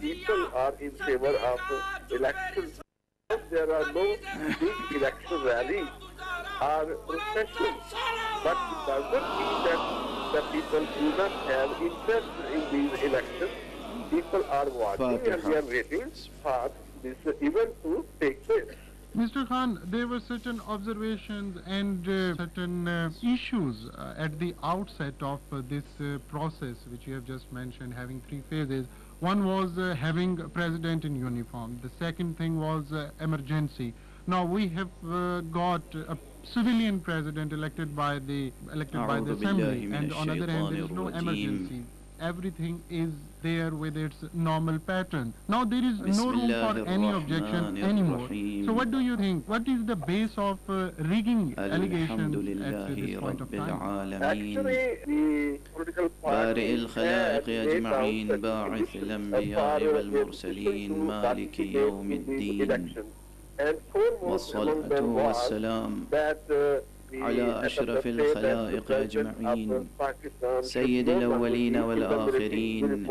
people are in favor of elections. There are no big election rallies or processions, but it does not mean that the people do not have interest in these elections. People are watching and they are waiting for this event to take place. Mr. Khan, there were certain observations and uh, certain uh, issues uh, at the outset of uh, this uh, process, which you have just mentioned, having three phases. One was uh, having a president in uniform. The second thing was uh, emergency. Now we have uh, got a civilian president elected by the elected by the assembly, and on the other hand there is no emergency Everything is there with its normal pattern. Now there is no بسم room الله for any الرحمن objection anymore. الرحيم. So what do you think? What is the base of uh, rigging الحمد allegations at لله this point of رب time? العالمين Actually, the political بارئ parties الخلائق had laid down أجمعين certain باعث conditions as الأنبياء far as والمرسلين to مالك participate يوم in these Uddin elections. And foremost among والصلاة them was والسلام that uh, the على أشرف الخلائق أجمعين. سيد الأولين والآخرين.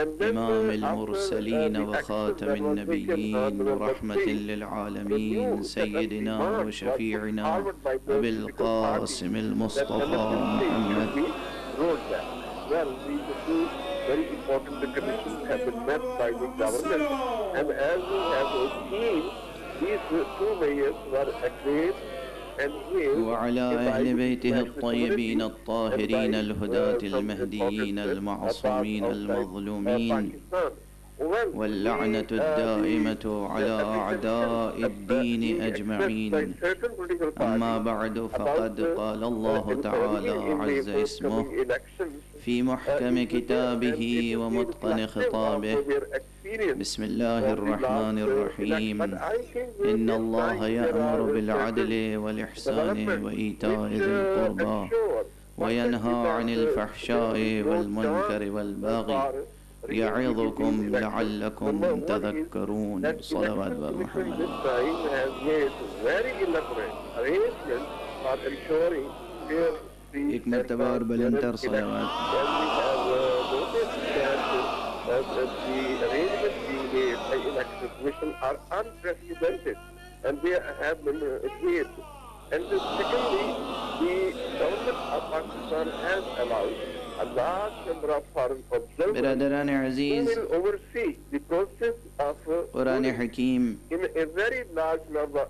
إمام المرسلين وخاتم النبيين ورحمة للعالمين. سيدنا وشفيعنا وبالقاسم المصطفى محمد. Very important, the conditions have been met by the government, and as we have seen, these two mayors were وعلى أهل بيته الطيبين الطاهرين الهداة المهديين المعصومين المظلومين واللعنة الدائمة على أعداء الدين أجمعين. أما بعد فقد قال الله تعالى عز اسمه في محكم كتابه ومتقن خطابه. بسم الله الرحمن الرحيم. إن الله يأمر بالعدل والإحسان وإيتاء ذي القربى. وينهى عن الفحشاء والمنكر والبغي. يعظكم لعلكم تذكرون. صلوات محمد ایک مرتبہ اور بلندر صلوات situation are unprecedented and they have been uh, created. And secondly, the government of Pakistan has allowed a large number of foreign observers who will oversee the process of uh, Quran Hakim. in a very large number,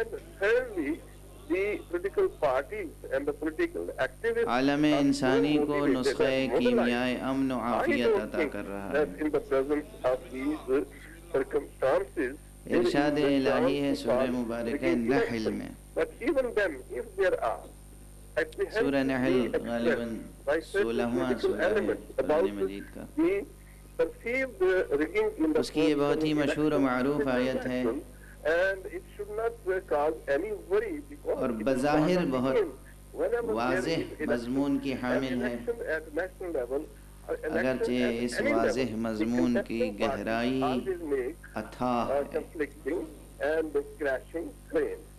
and thirdly, عالم انسانی کو نسخہ کیمیائے امن و عافیت عطا کر رہا ہے۔ ارشاد الہی ہے سورہ مبارک میں۔ سورہ نحل غالباً سولہمہ سورہ ہے قرآن مجید کا۔ اس کی یہ بہت ہی مشہور و معروف آیت ہے۔ اور بظاہر بہت واضح مضمون کی حامل ہے۔ اگرچہ اس واضح مضمون کی گہرائی اتھا ہے۔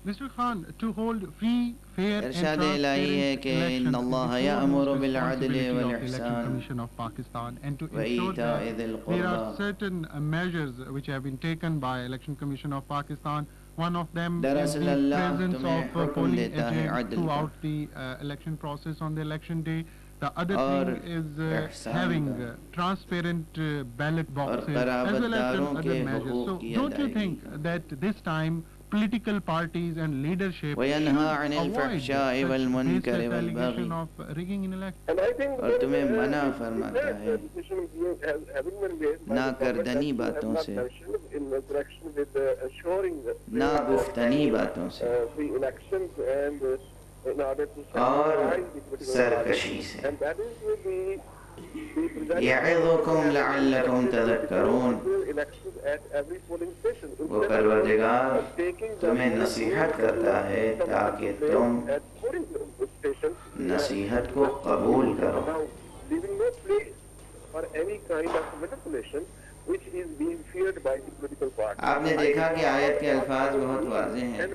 Mr. Khan, to hold free, fair and transparent elections is responsibility and to ensure that there are certain uh, measures which have been taken by Election Commission of Pakistan. One of them is the presence of polling agents throughout the uh, election process on the election day. The other thing is uh, having transparent ballot boxes as well as other measures. So don't you think that this time political parties and leadership should عَنِ avoid الْفَحْشَاءِ وَالْمُنْكَرِ وَالْبَغْيِ allegation of rigging in elections. And I think اور that, تمہیں uh, منع فرماتا ہے decision being- has- having been made by the ناکردنی government باتوں has سے uh, the ناگفتنی باتوں سے uh, uh, اور سرکشی. سے نصیحت کرتا ہے تاکہ نصیحت کو قبول کرولیشن آپ نے دیکھا کہ آیت کے الفاظ بہت واضح ہیں۔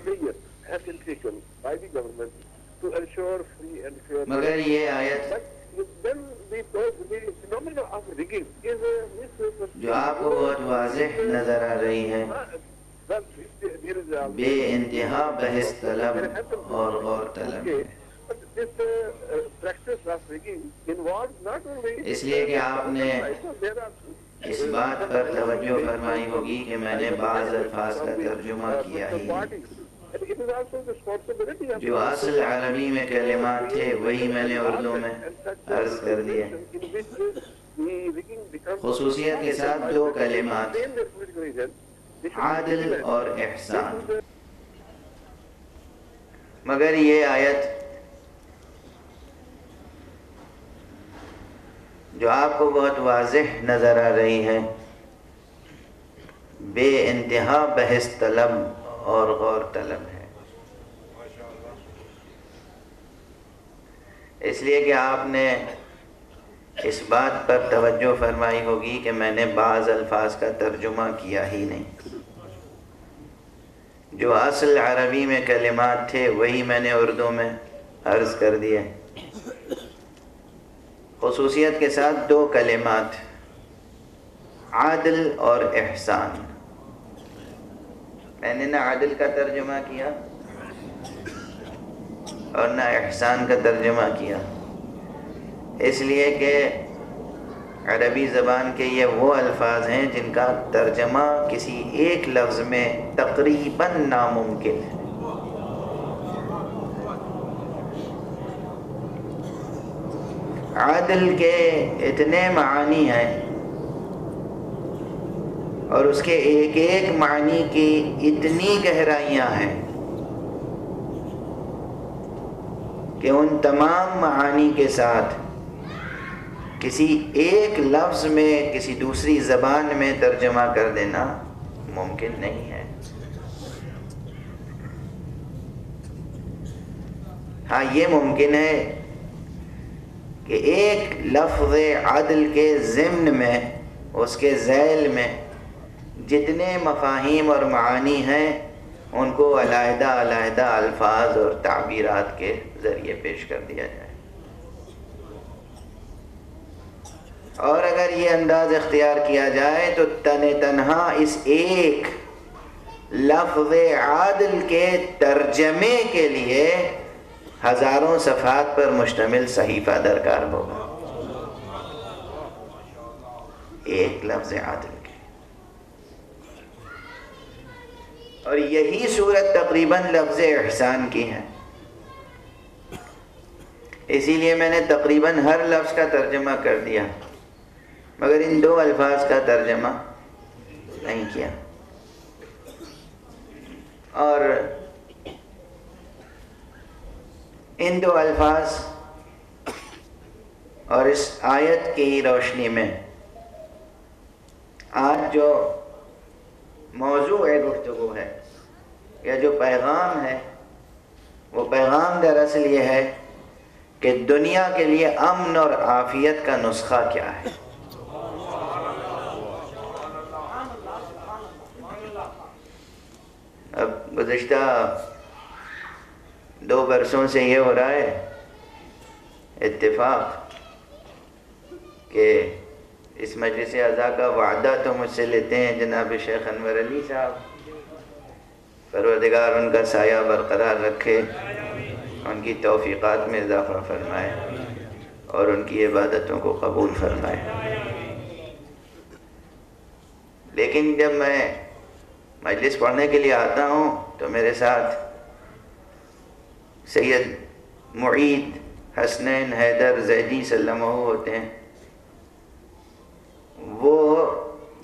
مگر یہ آیت جو آپ کو بہت واضح نظر آ رہی ہے بے انتہا بحث طلب اور غور طلب ہے۔ اس لیے کہ آپ نے اس بات پر توجہ فرمائی ہوگی کہ میں نے بعض الفاظ کا ترجمہ کیا ہی۔ جو اصل عربی میں کلمات تھے وہی میں نے اردو میں عرض کر becomes- خصوصیت کے ساتھ دو کلمات عادل. اور احسان مگر یہ آیت جو آپ کو بہت واضح نظر آ رہی ہے بے انتہا بحث طلب اور غور طلب ہے۔ اس لیے کہ آپ نے اس بات پر توجہ فرمائی ہوگی کہ میں نے بعض الفاظ کا ترجمہ کیا ہی نہیں۔ جو اصل عربی میں کلمات تھے، وہی میں نے اردو میں عرض کر دیے۔ خصوصیت کے ساتھ دو کلمات، عادل اور احسان۔ میں نے نہ عادل کا ترجمہ کیا اور نہ احسان کا ترجمہ کیا۔ اس لیے کہ عربی زبان کے یہ وہ الفاظ ہیں جن کا ترجمہ کسی ایک لفظ میں تقریباً ناممکن ہے۔ عادل کے اتنے معانی ہیں اور اس کے ایک ایک معنی کی اتنی گہرائیاں ہیں کہ ان تمام معانی کے ساتھ کسی ایک لفظ میں، کسی دوسری زبان میں ترجمہ کر دینا ممکن نہیں ہے۔ ہاں یہ ممکن ہے کہ ایک لفظ عدل کے ضمن میں، اس کے ذیل میں جتنے مفاہیم اور معانی ہیں، ان کو علیحدہ علیحدہ الفاظ اور تعبیرات کے ذریعے پیش کر دیا جائے۔ اور اگر یہ انداز اختیار کیا جائے تو تن تنہا اس ایک لفظ عادل کے ترجمے کے لیے ہزاروں صفحات پر مشتمل صحیفہ درکار ہوگا۔ ایک لفظ عادل کے اور یہی صورت تقریباً لفظ احسان کی ہے۔ اسی لیے میں نے تقریباً ہر لفظ کا ترجمہ کر دیا۔ مگر ان دو الفاظ کا ترجمہ نہیں کیا۔ اور ان دو الفاظ اور اس آیت کی روشنی میں آج جو موضوع گفتگو ہے یا جو پیغام ہے، وہ پیغام دراصل یہ ہے کہ دنیا کے لیے امن اور عافیت کا نسخہ کیا ہے۔ اب گزشتہ دو برسوں سے یہ ہو رہا ہے، اتفاق کہ اس مجلس اعضاء کا وعدہ تو مجھ سے لیتے ہیں جناب شیخ انور علی صاحب۔ پروردگار ان کا سایہ برقرار رکھے، ان کی توفیقات میں اضافہ فرمائے اور ان کی عبادتوں کو قبول فرمائے۔ لیکن جب میں مجلس پڑھنے کے لیے آتا ہوں تو میرے ساتھ سید معید حسنین حیدر زیدی سلم ہوتے ہیں۔ وہ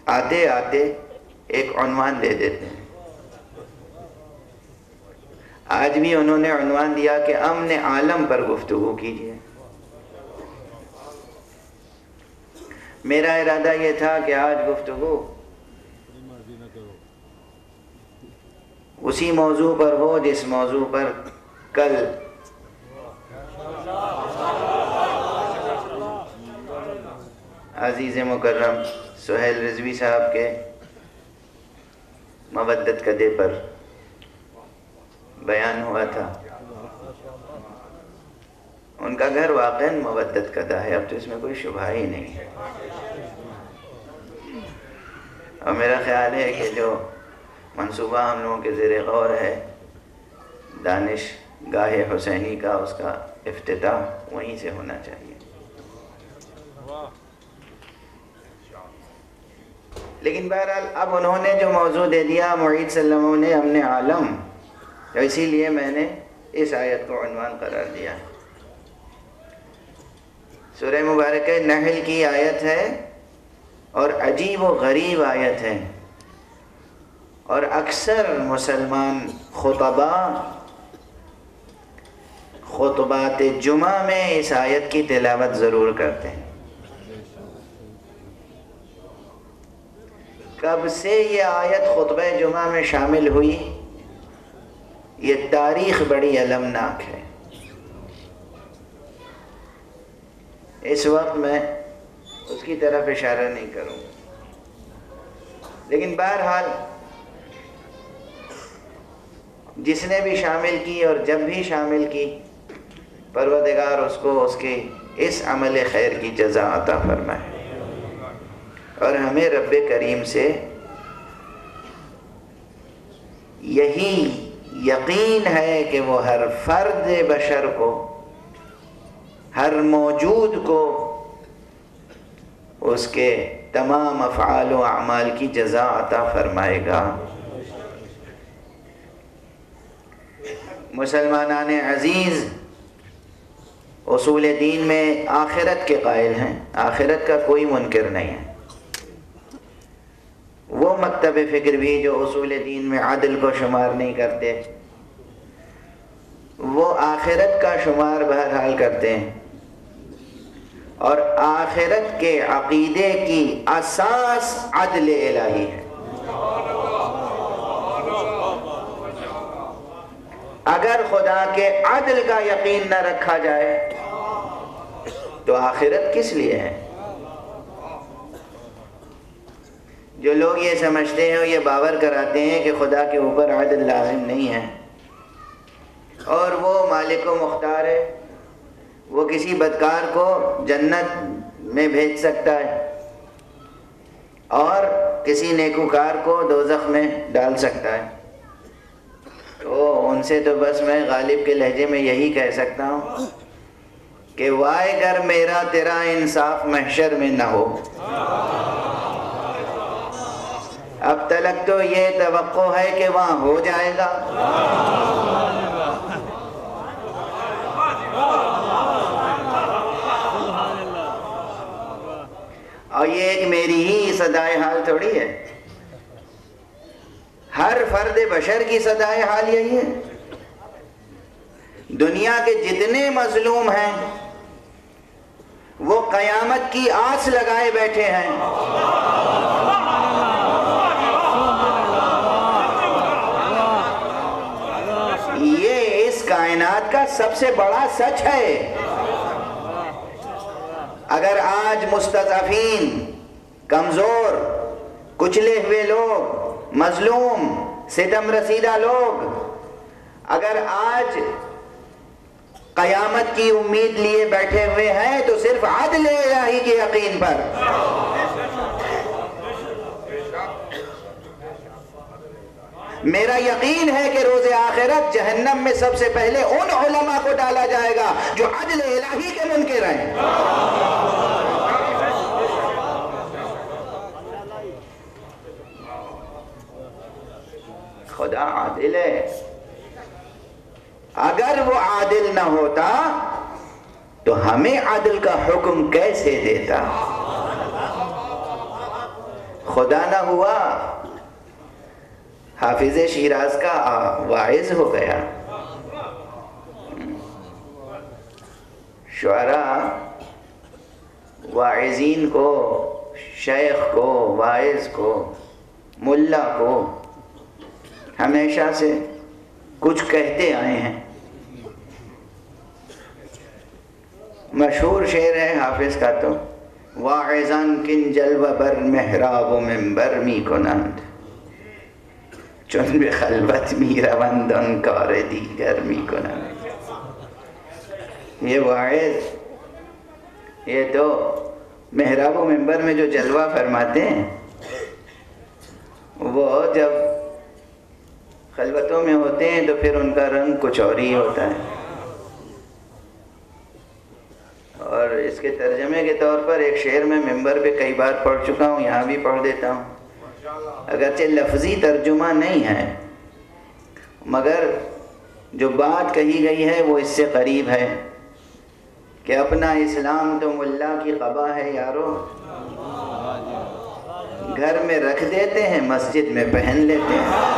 آتے آتے ایک عنوان دے دیتے ہیں۔ آج بھی انہوں نے عنوان دیا کہ امن عالم پر گفتگو کیجیے میرا ارادہ یہ تھا کہ آج گفتگو اسی موضوع پر ہو جس موضوع پر کل عزیز مکرم، سہیل رضوی صاحب کے مودت قدے پر بیان ہوا تھا۔ ان کا گھر واقع مبدت کدا ہے، اب تو اس میں کوئی شبہ ہی نہیں ہے۔ اور میرا خیال ہے کہ جو منصوبہ ہم لوگوں کے زیر غور ہے، دانش گاہ حسینی کا اس کا افتتاح وہیں سے ہونا چاہیے۔ لیکن بہرحال اب انہوں نے جو موضوع دے دیا معید صلی اللہ علیہ وسلم نے ہم نے عالم، تو اسی لیے میں نے اس آیت کو عنوان قرار دیا۔ سورہ مبارک نحل کی آیت ہے اور عجیب و غریب آیت ہے۔ اور اکثر مسلمان خطبہ، خطبات جمعہ میں اس آیت کی تلاوت ضرور کرتے ہیں۔ کب سے یہ آیت خطبہ جمعہ میں شامل ہوئی؟ یہ تاریخ بڑی علمناک ہے۔ اس وقت میں اس کی طرف اشارہ نہیں کروں۔ لیکن بہرحال جس نے بھی شامل کی اور جب بھی شامل کی، پروردگار اس کو اس کی اس عمل خیر کی جزا عطا فرمائے۔ اور ہمیں رب کریم سے یہی یقین ہے کہ وہ ہر فرد بشر کو، ہر موجود کو اس کے تمام افعال و اعمال کی جزا عطا فرمائے گا۔ مسلمانان عزیز، اصول دین میں آخرت کے قائل ہیں۔ آخرت کا کوئی منکر نہیں ہے۔ وہ مکتب فکر بھی جو اصول دین میں عدل کو شمار نہیں کرتے، وہ آخرت کا شمار بہرحال کرتے ہیں۔ اور آخرت کے عقیدے کی اساس عدل الہی ہے۔ اگر خدا کے عدل کا یقین نہ رکھا جائے تو آخرت کس لیے ہے؟ جو لوگ یہ سمجھتے ہیں اور یہ باور کراتے ہیں کہ خدا کے اوپر عدل لازم نہیں ہے۔ اور وہ مالک و مختار ہے۔ وہ کسی بدکار کو جنت میں بھیج سکتا ہے۔ اور کسی نیکوکار کو دوزخ میں ڈال سکتا ہے۔ تو ان سے تو بس میں غالب کے لہجے میں یہی کہہ سکتا ہوں کہ وائے گر میرا تیرا انصاف محشر میں نہ ہو۔ اب تلک تو یہ توقع ہے کہ وہاں ہو جائے گا۔ اور یہ ایک میری ہی صدائے حال تھوڑی ہے۔ ہر فرد بشر کی صدائے حال یہی ہے۔ دنیا کے جتنے مظلوم ہیں، وہ قیامت کی آس لگائے بیٹھے ہیں۔ کائنات کا سب سے بڑا سچ ہے۔ اگر آج مستضعفین، کمزور، کچلے ہوئے لوگ، مظلوم ستم رسیدہ لوگ، اگر آج قیامت کی امید لیے بیٹھے ہوئے ہیں تو صرف عدل الہی کے یقین پر۔ میرا یقین ہے کہ روز آخرت جہنم میں سب سے پہلے ان علماء کو ڈالا جائے گا جو عدل الہی کے منکر ہیں۔ خدا عادل ہے۔ اگر وہ عادل نہ ہوتا تو ہمیں عدل کا حکم کیسے دیتا؟ خدا نہ ہوا۔ حافظ شیراز کا واعظ ہو گیا۔ شعراء واعظین کو، شیخ کو، واعظ کو، ملا کو ہمیشہ سے کچھ کہتے آئے ہیں۔ مشہور شعر ہے حافظ کا تو واعظان کن جلوہ بر محراب و منبر می کنند۔ چون به خلوت می روند آن کار دیگر می کنند یہ واعظ یہ تو محراب و ممبر میں جو جلوہ فرماتے ہیں وہ جب خلوتوں میں ہوتے ہیں تو پھر ان کا رنگ کچھ اور ہی ہوتا ہے. اور اس کے ترجمے کے طور پر ایک شعر میں ممبر پہ کئی بار پڑھ چکا ہوں، یہاں بھی پڑھ دیتا ہوں. اگرچہ لفظی ترجمہ نہیں ہے، مگر جو بات کہی گئی ہے وہ اس سے قریب ہے کہ اپنا اسلام تو ملا کی قبا ہے یارو۔ گھر میں رکھ دیتے ہیں، مسجد میں پہن لیتے ہیں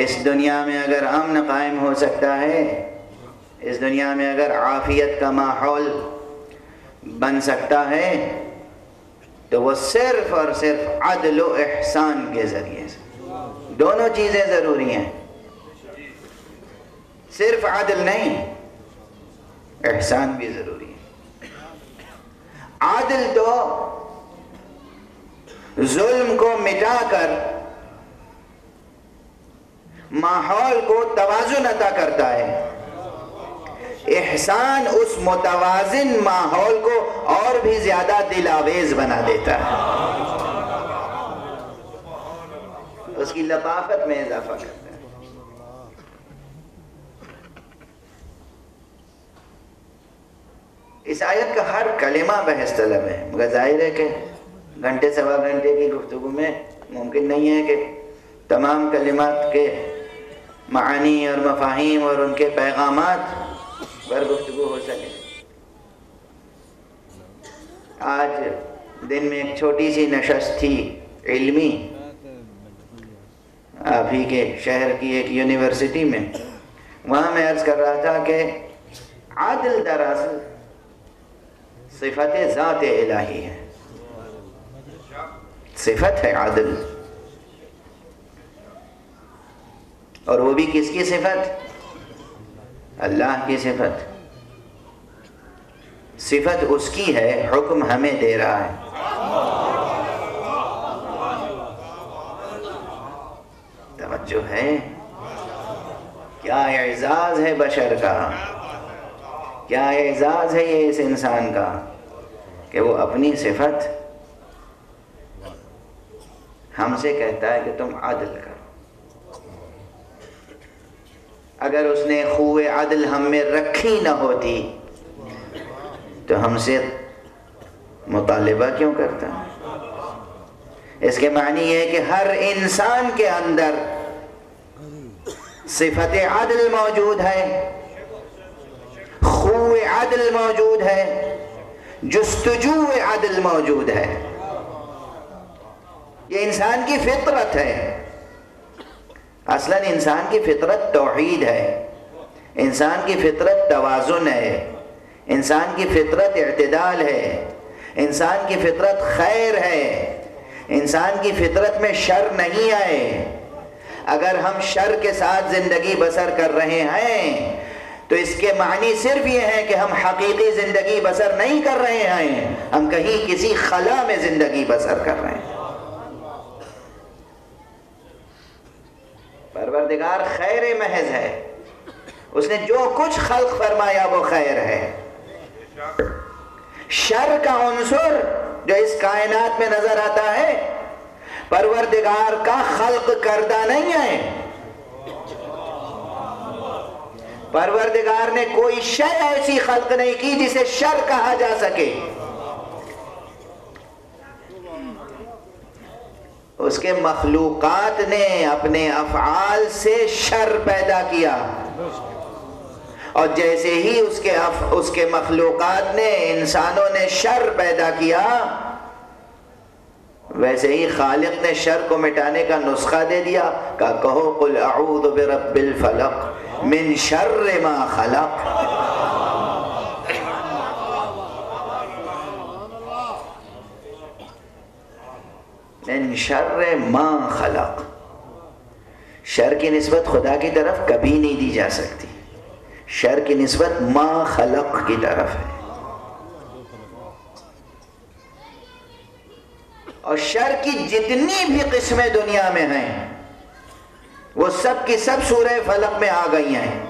اس دنیا میں اگر امن قائم ہو سکتا ہے اس دنیا میں اگر عافیت کا ماحول بن سکتا ہے، تو وہ صرف اور صرف عدل و احسان کے ذریعے سے۔ دونوں چیزیں ضروری ہیں۔ صرف عدل نہیں، احسان بھی ضروری ہے۔ عادل تو ظلم کو مٹا کر، ماحول کو توازن عطا کرتا ہے۔ احسان اس متوازن ماحول کو اور بھی زیادہ دل آویز بنا دیتا ہے۔ اس کی لطافت میں اضافہ کرتا ہے اس آیت کا ہر کلمہ بحث طلب ہے، مگر ظاہر ہے کہ گھنٹے، سوا گھنٹے کی گفتگو میں ممکن نہیں ہے کہ تمام کلمات کے معانی اور مفاہیم اور ان کے پیغامات پر گفتگو ہو سکے۔ آج دن میں ایک چھوٹی سی نشست تھی، علمی۔ آپ ہی کے شہر کی ایک یونیورسٹی میں۔ وہاں میں عرض کر رہا تھا کہ عادل دراصل صفت ذات الہی ہے۔ صفت ہے عادل۔ اور وہ بھی کس کی صفت؟ اللہ کی صفت۔ صفت اس کی ہے، حکم ہمیں دے رہا ہے۔ توجہ ہے۔ کیا اعزاز ہے بشر کا؟ کیا اعزاز ہے یہ اس انسان کا کہ وہ اپنی صفت ہم سے کہتا ہے کہ تم عدل کرو اگر اس نے خوع عدل ہم میں رکھی نہ ہوتی، تو ہم سے مطالبہ کیوں کرتا؟ اس کے معنی یہ ہے کہ ہر انسان کے اندر صفت عدل موجود ہے خوع عدل موجود ہے، جستجو عدل موجود ہے۔ یہ انسان کی فطرت ہے۔ اصلا انسان کی فطرت توحید ہے، انسان کی فطرت توازن ہے، انسان کی فطرت اعتدال ہے، انسان کی فطرت خیر ہے، انسان کی فطرت میں شر نہیں آئے۔ اگر ہم شر کے ساتھ زندگی بسر کر رہے ہیں، تو اس کے معنی صرف یہ ہے کہ ہم حقیقی زندگی بسر نہیں کر رہے ہیں، ہم کہیں کسی خلا میں زندگی بسر کر رہے ہیں۔ پروردگار خیر محض ہے۔ اس نے جو کچھ خلق فرمایا وہ خیر ہے۔ شر کا عنصر جو اس کائنات میں نظر آتا ہے، پروردگار کا خلق کردہ نہیں ہے۔ پروردگار نے کوئی شے ایسی خلق نہیں کی جسے شر کہا جا سکے۔ اس کے مخلوقات نے اپنے افعال سے شر پیدا کیا۔ اور جیسے ہی اس کے اف... اس کے مخلوقات نے انسانوں نے شر پیدا کیا، ویسے ہی خالق نے شر کو مٹانے کا نسخہ دے دیا۔ کہ کہو، قل اعوذ برب الفلق من شر ما خلق۔ من شر ما خلق. شر کی نسبت خدا کی طرف کبھی نہیں دی جا سکتی. شر کی نسبت ما خلق کی طرف ہے. اور شر کی جتنی بھی قسمیں دنیا میں ہیں، وہ سب کی سب سورہ فلق میں آ گئی ہیں۔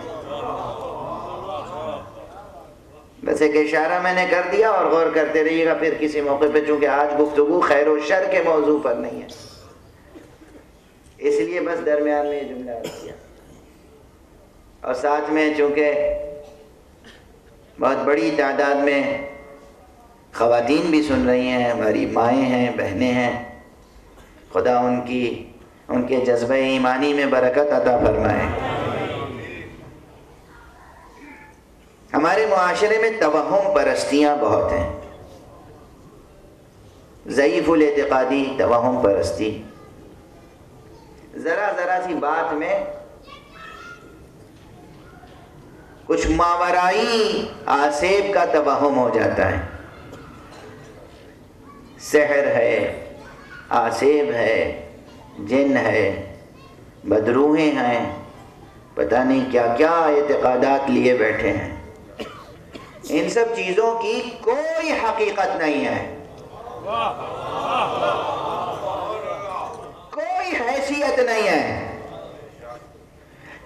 بس ایک اشارہ میں نے کر دیا اور غور کرتے رہیے گا، پھر کسی موقع پہ چونکہ آج گفتگو خیر و شر کے موضوع پر نہیں ہے۔ اس لیے بس درمیان میں یہ جملہ کیا اور ساتھ میں چونکہ بہت بڑی تعداد میں خواتین بھی سن رہی ہیں، ہماری مائیں ہیں، بہنیں ہیں، خدا ان کی، ان کے جذبہ ایمانی میں برکت عطا فرمائے۔ ہمارے معاشرے میں توہم پرستیاں بہت ہیں۔ ضعیف الاعتقادی توہم پرستی۔ ذرا ذرا سی بات میں کچھ ماورائی آسیب کا توہم ہو جاتا ہے۔ سحر ہے، آسیب ہے، جن ہے بدروہیں ہیں، پتہ نہیں کیا کیا اعتقادات لیے بیٹھے ہیں۔ ان سب چیزوں کی کوئی حقیقت نہیں ہے۔ کوئی حیثیت نہیں ہے۔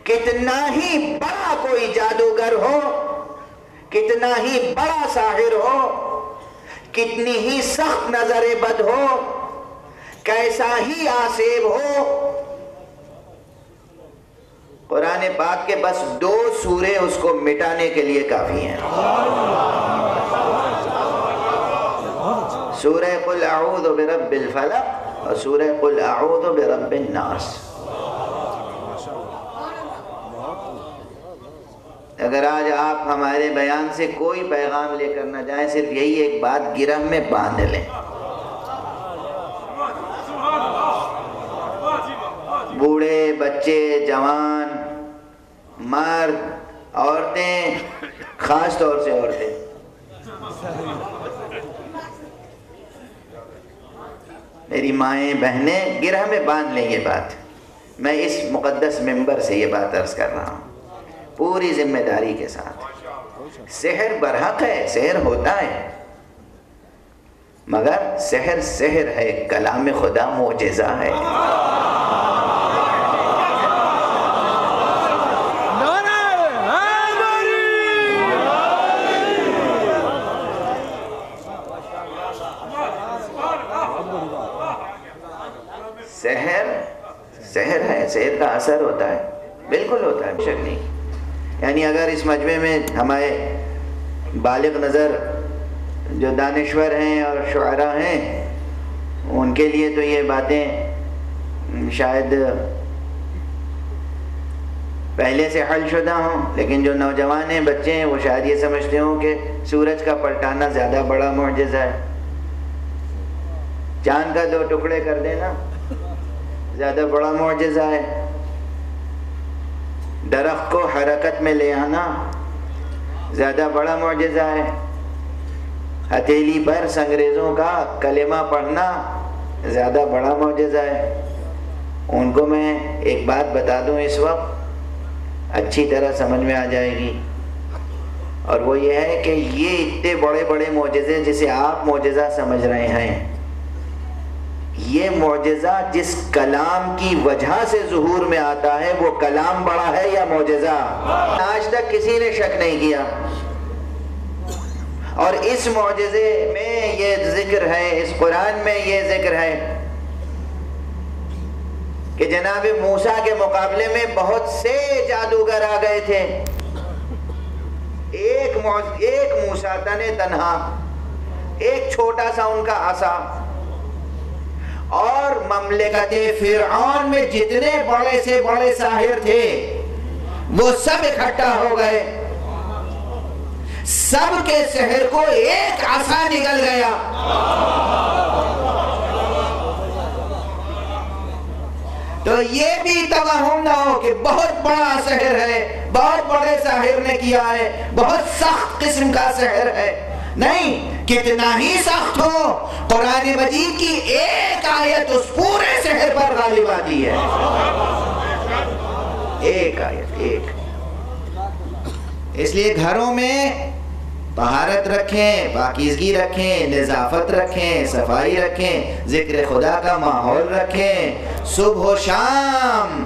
کتنا ہی بڑا کوئی جادوگر ہو، کتنا ہی بڑا ساحر ہو، کتنی ہی سخت نظر بد ہو، کیسا ہی آسیب ہو قرآن پاک کے بس دو سورے اس کو مٹانے کے لیے کافی ہیں۔ سورہ قل اعوذ برب الفلق اور سورہ قل اعوذ برب الناس۔ اگر آج آپ ہمارے بیان سے کوئی پیغام لے کر نہ جائیں، صرف یہی ایک بات گرہ میں باندھ لیں۔ بوڑھے، بچے، جوان مرد، عورتیں، خاص طور سے عورتیں۔ میری مائیں، بہنیں، گرہ میں باندھ لیں یہ بات۔ میں اس مقدس ممبر سے یہ بات عرض کر رہا ہوں۔ پوری ذمہ داری کے ساتھ۔ سحر برحق ہے، سحر ہوتا ہے۔ مگر سحر سحر ہے، کلام خدا معجزہ ہے۔ سحر سحر ہے سحر کا اثر ہوتا ہے، بالکل ہوتا ہے، شک نہیں۔ یعنی اگر اس مجمع میں ہمارے بالغ نظر جو دانشور ہیں اور شعراء ہیں، ان کے لیے تو یہ باتیں شاید پہلے سے حل شدہ ہوں، لیکن جو نوجوان ہیں، بچے ہیں، وہ شاید یہ سمجھتے ہوں کہ سورج کا پلٹانا زیادہ بڑا معجزہ ہے۔ چاند کا دو ٹکڑے کر دینا۔ زیادہ بڑا معجزہ ہے۔ درخت کو حرکت میں لے آنا زیادہ بڑا معجزہ ہے۔ ہتھیلی پر سنگریزوں کا کلمہ پڑھنا زیادہ بڑا معجزہ ہے۔ ان کو میں ایک بات بتا دوں اس وقت، اچھی طرح سمجھ میں آ جائے گی۔ اور وہ یہ ہے کہ یہ اتنے بڑے بڑے معجزے جسے آپ معجزہ سمجھ رہے ہیں۔ یہ معجزہ جس کلام کی وجہ سے ظہور میں آتا ہے، وہ کلام بڑا ہے یا معجزہ؟ آج تک کسی نے شک نہیں کیا۔ اور اس معجزے میں یہ ذکر ہے، اس قرآن میں یہ ذکر ہے کہ جناب موسیٰ کے مقابلے میں بہت سے جادوگر آ گئے تھے۔ ایک ایک موسیٰ تنے تنہا، ایک چھوٹا سا ان کا عصا اور مملکت فرعون میں جتنے بڑے سے بڑے ساحر تھے، وہ سب اکٹھا ہو گئے۔ سب کے سحر کو ایک عصا نکل گیا۔ تو یہ بھی توہم نہ ہو کہ بہت بڑا سحر ہے، بہت بڑے ساحر نے کیا ہے، بہت سخت قسم کا سحر ہے۔ نہیں کتنا ہی سخت ہو، قرآن مجید کی ایک آیت اس پورے شہر پر غالب آتی ہے۔ ایک آیت، ایک۔ اس لیے گھروں میں طہارت رکھیں، پاکیزگی رکھیں، نظافت رکھیں، صفائی رکھیں، ذکر خدا کا ماحول رکھیں۔ صبح و شام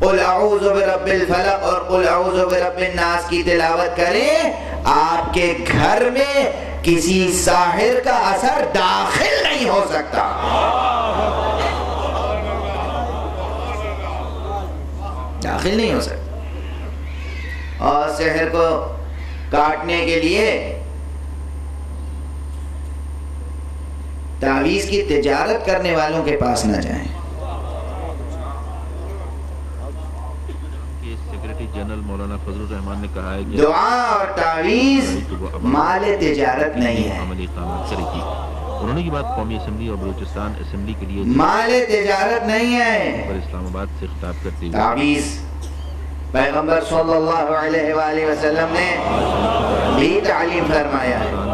قل اعوذ برب الفلق اور قل اعوذ برب الناس کی تلاوت کریں۔ آپ کے گھر میں کسی ساحر کا اثر داخل نہیں ہو سکتا۔ داخل نہیں ہو سکتا۔ اور سحر کو کاٹنے کے لیے تعویز کی تجارت کرنے والوں کے پاس نہ جائیں۔ جنرل مولانا فضل الرحمان نے کہا ہے کہ دعا اور تعویز مال تجارت نہیں ہے۔ عملی اقدامات کرے گی انہوں نے یہ بات قومی اسمبلی اور بلوچستان اسمبلی کے لیے مال تجارت نہیں ہے۔ پر اسلام آباد سے خطاب کرتے ہوئے تعویز پیغمبر صلی اللہ علیہ وآلہ وسلم نے بھی تعلیم فرمایا۔ ہے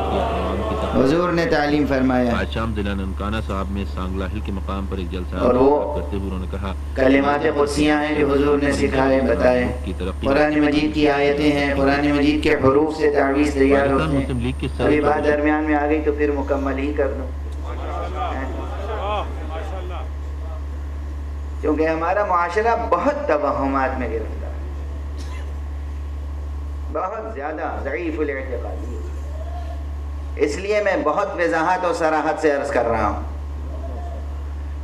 حضور نے تعلیم فرمایا شام ضلع ننکانہ صاحب میں سانگلہ ہل کے مقام پر ایک جلسہ اور وہ کرتے ہوئے انہوں نے کہا کلمات قدسیاں ہیں جو حضور نے سکھائے بتائے۔ قرآن مجید کی آیتیں ہیں قرآن مجید کے حروف سے تعویز تیار ہوتے ہیں۔ ابھی بات درمیان میں آ گئی تو پھر مکمل ہی کر دوں۔ کیونکہ ہمارا معاشرہ بہت توہمات میں گرفتار ہے۔ بہت زیادہ ضعیف الاعتقادی۔ ہے اس لیے میں بہت وضاحت اور سراحت سے عرض کر رہا ہوں۔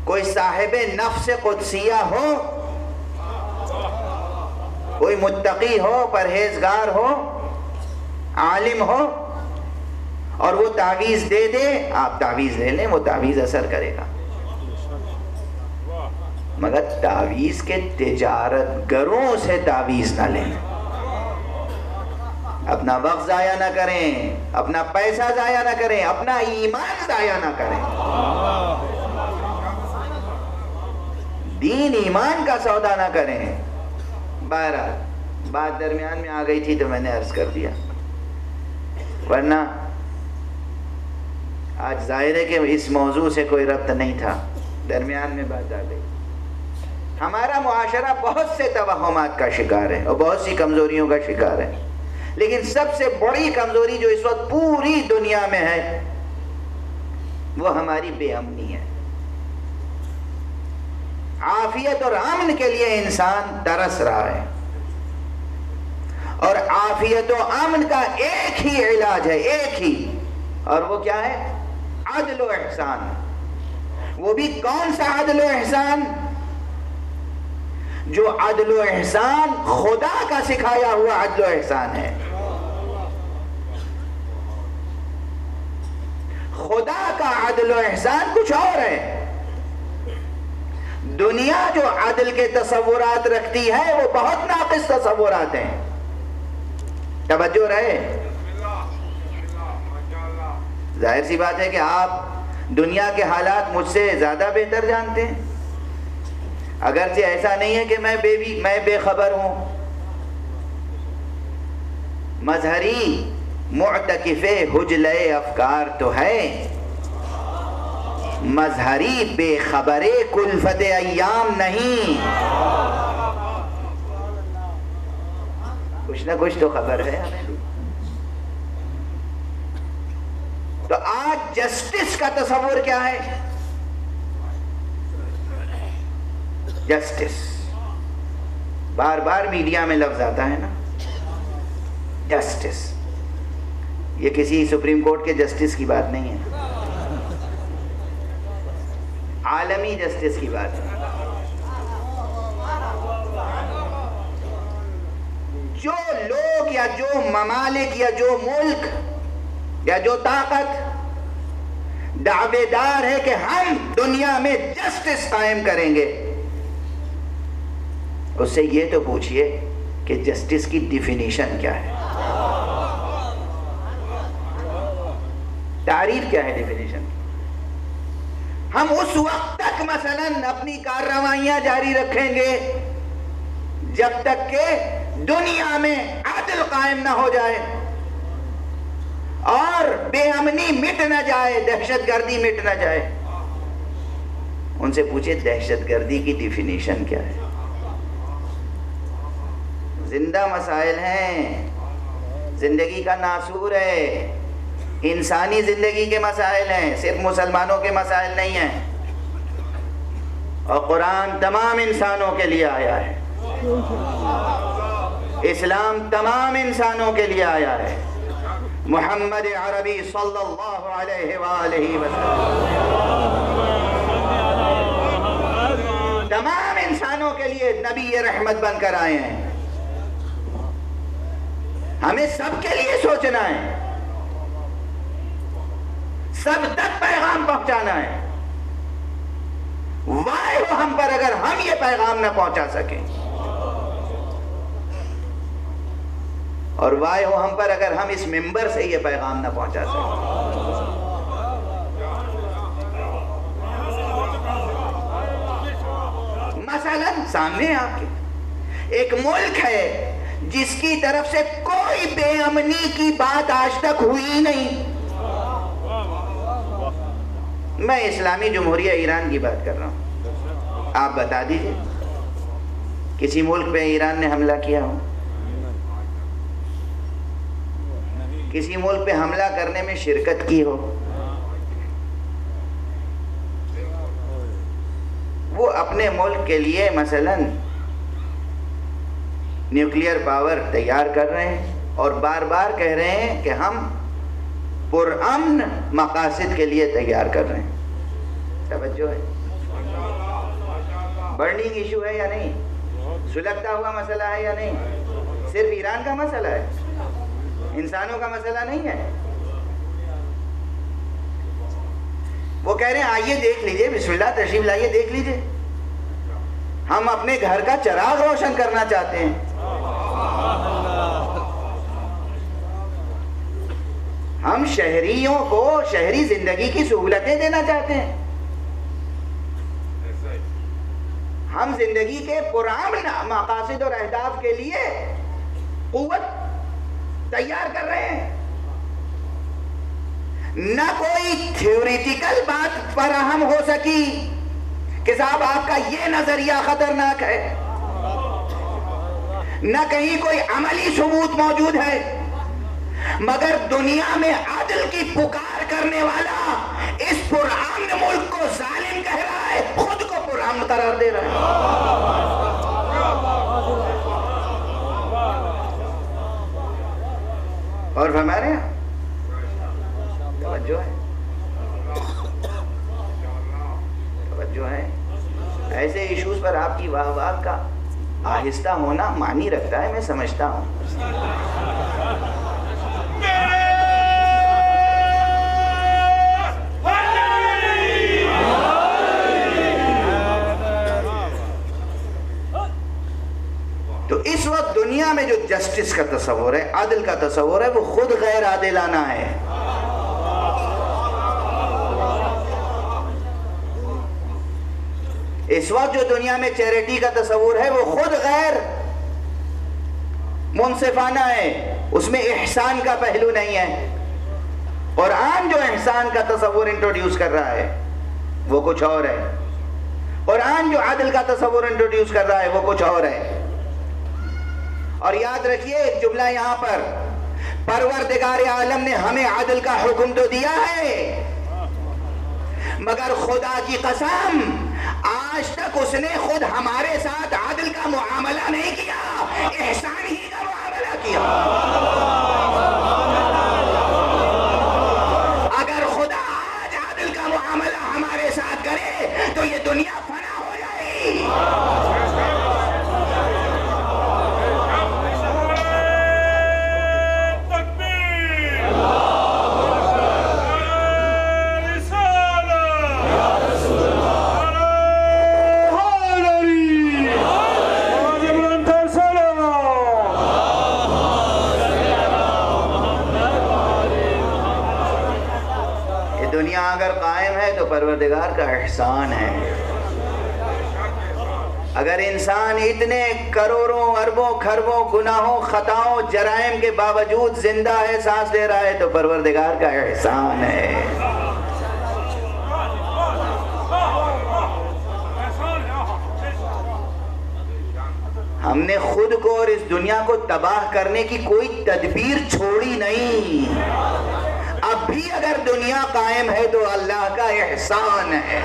کوئی صاحب نفس قدسیہ ہو، کوئی متقی ہو، پرہیزگار ہو، عالم ہو، اور وہ تعویز دے دے، آپ تعویز لے لیں، وہ تعویز اثر کرے گا۔ مگر تعویز کے تجارت گروں سے تعویز نہ لیں۔ اپنا وقت ضائع نہ کریں، اپنا پیسہ ضائع نہ کریں، اپنا ایمان ضائع نہ کریں۔ دین ایمان کا سودا نہ کریں۔ بہرحال، بات درمیان میں آ گئی تھی تو میں نے عرض کر دیا۔ ورنہ آج ظاہر ہے کہ اس موضوع سے کوئی ربط نہیں تھا۔ درمیان میں بات آ گئی۔ ہمارا معاشرہ بہت سے توہمات کا شکار ہے اور بہت سی کمزوریوں کا شکار ہے۔ لیکن سب سے بڑی کمزوری جو اس وقت پوری دنیا میں ہے، وہ ہماری بے امنی ہے۔ عافیت اور امن کے لیے انسان ترس رہا ہے۔ اور عافیت و امن کا ایک ہی علاج ہے، ایک ہی۔ اور وہ کیا ہے؟ عدل و احسان۔ وہ بھی کون سا عدل و احسان؟ جو عدل و احسان خدا کا سکھایا ہوا عدل و احسان ہے خدا کا عدل و احسان کچھ اور ہے دنیا جو عدل کے تصورات رکھتی ہے، وہ بہت ناقص تصورات ہیں۔ توجہ رہے۔ ظاہر سی بات ہے کہ آپ دنیا کے حالات مجھ سے زیادہ بہتر جانتے ہیں۔ اگرچہ ایسا نہیں ہے کہ میں بے بی میں بے خبر ہوں۔ مظہری معتکف حجل افکار تو ہے مظہری بے خبر کلفت ایام نہیں۔ کچھ نہ کچھ تو خبر ہے۔ تو آج جسٹس کا تصور کیا ہے؟ جسٹس۔ بار بار میڈیا میں لفظ آتا ہے نا۔ جسٹس۔ یہ کسی سپریم کورٹ کے جسٹس کی بات نہیں ہے۔ عالمی جسٹس کی بات ہے۔ جو لوگ یا جو ممالک یا جو ملک یا جو طاقت دعوے دار ہے کہ ہم دنیا میں جسٹس قائم کریں گے، اس سے یہ تو پوچھئے کہ جسٹس کی ڈیفینیشن کیا ہے۔ تعریف کیا ہے ڈیفینیشن ہم اس وقت تک مثلا اپنی کارروائیاں جاری رکھیں گے جب تک کہ دنیا میں عدل قائم نہ ہو جائے اور بے امنی مٹ نہ جائے، دہشت گردی مٹ نہ جائے۔ ان سے پوچھے دہشت گردی کی ڈیفینیشن کیا ہے؟ زندہ مسائل ہیں، زندگی کا ناسور ہے۔ انسانی زندگی کے مسائل ہیں، صرف مسلمانوں کے مسائل نہیں ہیں۔ اور قرآن تمام انسانوں کے لیے آیا ہے۔ اسلام تمام انسانوں کے لیے آیا ہے۔ محمد عربی صلی اللہ علیہ وآلہ وسلم۔ تمام انسانوں کے لیے نبی رحمت بن کر آئے ہیں۔ ہمیں سب کے لیے سوچنا ہے۔ سب تک پیغام پہنچانا ہے۔ وائے ہو ہم پر اگر ہم یہ پیغام نہ پہنچا سکیں۔ اور وائے ہو ہم پر اگر ہم اس ممبر سے یہ پیغام نہ پہنچا سکیں۔ مثلا سامنے آپ کے۔ ایک ملک ہے جس کی طرف سے کوئی بے امنی کی بات آج تک ہوئی نہیں۔ میں اسلامی جمہوریہ ایران کی بات کر رہا ہوں۔ آپ بتا دیجیے، کسی ملک پہ ایران نے حملہ کیا ہو؟ کسی ملک پہ حملہ کرنے میں شرکت کی ہو؟ وہ اپنے ملک کے لیے مثلا نیوکلیئر پاور تیار کر رہے ہیں اور بار بار کہہ رہے ہیں کہ ہم پرامن مقاصد کے لیے تیار کر رہے ہیں۔ توجہ ہے۔ برننگ ایشو ہے یا نہیں؟ سلگتا ہوا مسئلہ ہے یا نہیں؟ صرف ایران کا مسئلہ ہے۔ انسانوں کا مسئلہ نہیں ہے۔ وہ کہہ رہے ہیں، آئیے دیکھ لیجیے، بسم اللہ، تشریف لائیے، دیکھ لیجیے۔ ہم اپنے گھر کا چراغ روشن کرنا چاہتے ہیں۔ ہم شہریوں کو شہری زندگی کی سہولتیں دینا چاہتے ہیں۔ ہم زندگی کے پرامن مقاصد اور اہداف کے لیے قوت تیار کر رہے ہیں۔ نہ کوئی تھیوریٹیکل بات فراہم ہو سکی کہ صاحب، آپ کا یہ نظریہ خطرناک ہے۔ نہ کہیں کوئی عملی ثبوت موجود ہے۔ مگر دنیا میں عدل کی پکار کرنے والا اس پرامن ملک کو ظالم کہہ رہا ہے، خود کو پرامن قرار دے رہا ہے۔ اور ہمارے یہاں توجہ ہے۔ توجہ ہے۔ ایسے ایشوز پر آپ کی واہ واہ کا آہستہ ہونا معنی رکھتا ہے، میں سمجھتا ہوں۔ تو اس وقت دنیا میں جو جسٹس کا تصور ہے عادل کا تصور ہے، وہ خود غیر عادلانہ ہے۔ اس وقت جو دنیا میں چیریٹی کا تصور ہے، وہ خود غیر منصفانہ ہے۔ اس میں احسان کا پہلو نہیں ہے۔ قرآن جو احسان کا تصور انٹروڈیوس کر رہا ہے، وہ کچھ اور ہے۔ قرآن جو عادل کا تصور انٹروڈیوس کر رہا ہے، وہ کچھ اور ہے۔ اور یاد رکھیے ایک جملہ یہاں پر، پروردگار عالم نے ہمیں عادل کا حکم تو دیا ہے، مگر خدا کی قسم، آج تک اس نے خود ہمارے ساتھ عادل کا معاملہ نہیں کیا، احسان ہی کا معاملہ کیا۔ اگر خدا آج عادل کا معاملہ ہمارے ساتھ کرے، تو یہ دنیا پروردگار کا احسان ہے۔ اگر انسان اتنے کروڑوں، اربوں، کھربوں، گناہوں، خطاؤں، جرائم کے باوجود زندہ ہے، سانس لے رہا ہے، تو پروردگار کا احسان ہے۔ ہم نے خود کو اور اس دنیا کو تباہ کرنے کی کوئی تدبیر چھوڑی نہیں۔ اب بھی اگر دنیا قائم ہے تو اللہ کا احسان ہے۔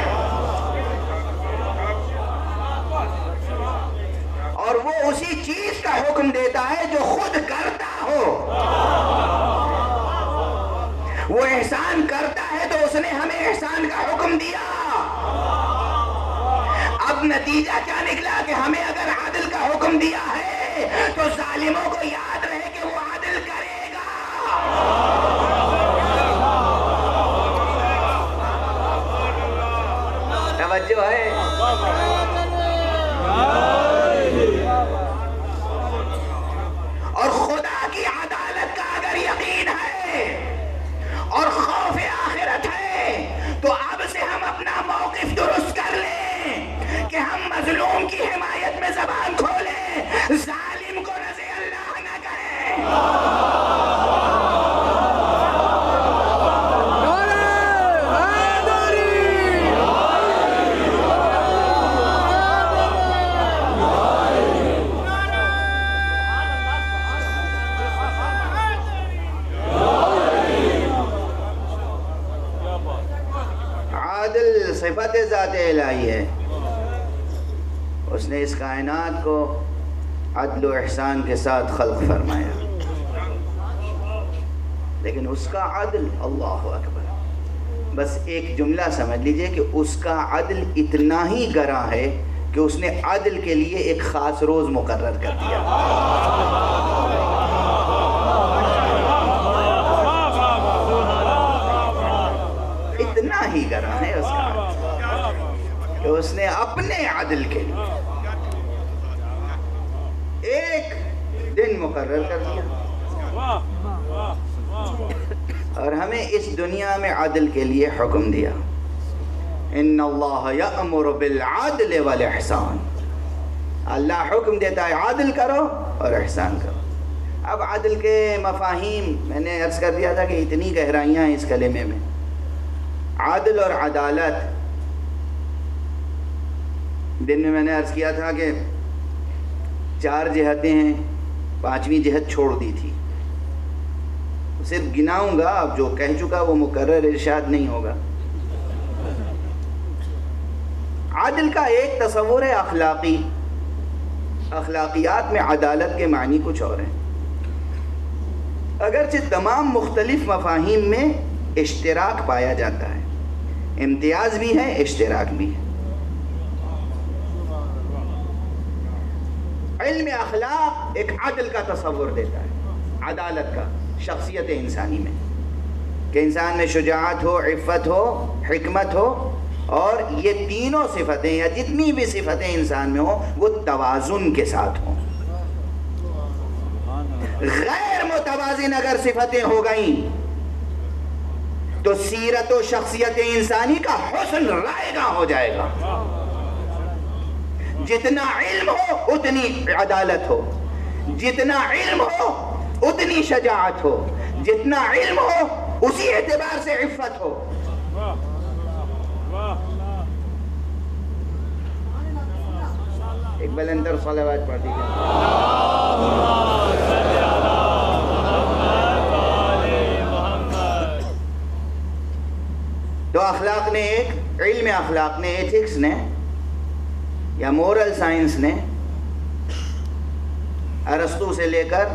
اور وہ اسی چیز کا حکم دیتا ہے جو خود کرتا ہو۔ وہ احسان کرتا ہے تو اس نے ہمیں احسان کا حکم دیا۔ اب نتیجہ کیا نکلا کہ ہمیں اگر عادل کا حکم دیا ہے تو ظالموں کو یاد کے ساتھ خلق فرمایا۔ لیکن اس کا عدل اللہ اکبر۔ بس ایک جملہ سمجھ لیجیے کہ اس کا عدل اتنا ہی گراں ہے کہ اس نے عدل کے لیے ایک خاص روز مقرر کر دیا۔ اتنا ہی گراں ہے اس کا عدل کہ اس نے اپنے عدل کے لیے ایک دن مقرر کر دیا اور ہمیں اس عدل کے لیے حکم دیا۔ ان اللہ یأمر بالعدل والاحسان۔ اللہ حکم دیتا ہے عادل کرو اور احسان کرو۔ اب عدل کے مفاہیم، میں نے عرض کر دیا تھا کہ اتنی گہرائیاں ہیں اس کلمے میں۔ عادل اور عدالت۔ دن میں میں نے عرض کیا تھا کہ چار جہتیں ہیں، پانچویں جہت چھوڑ دی تھی۔ صرف گناؤں گا، اب جو کہہ چکا وہ مقرر ارشاد نہیں ہوگا۔ عادل کا ایک تصور ہے اخلاقی۔ اخلاقیات میں عدالت کے معنی کچھ اور ہیں۔ اگرچہ تمام مختلف مفاہیم میں اشتراک پایا جاتا ہے، امتیاز بھی ہے، اشتراک بھی ہے۔ علم اخلاق ایک عدل کا تصور دیتا ہے، عدالت کا۔ شخصیت انسانی میں، کہ انسان میں شجاعت ہو، عفت ہو، حکمت ہو، اور یہ تینوں صفتیں یا جتنی بھی صفتیں انسان میں ہوں، وہ توازن کے ساتھ ہوں۔ غیر متوازن اگر صفتیں ہو گئیں، تو سیرت و شخصیت انسانی کا حسن رائے گا ہو جائے گا۔ جتنا علم ہو، اتنی عدالت ہو۔ جتنا علم ہو اتنی شجاعت ہو، جتنا علم ہو، اسی اعتبار سے عفت ہو۔ ایک بلندر صلوات پڑھ دیجیے تو اخلاق نے ایک، علم اخلاق نے، ایتھکس نے، یا مورل سائنس نے، ارسطو سے لے کر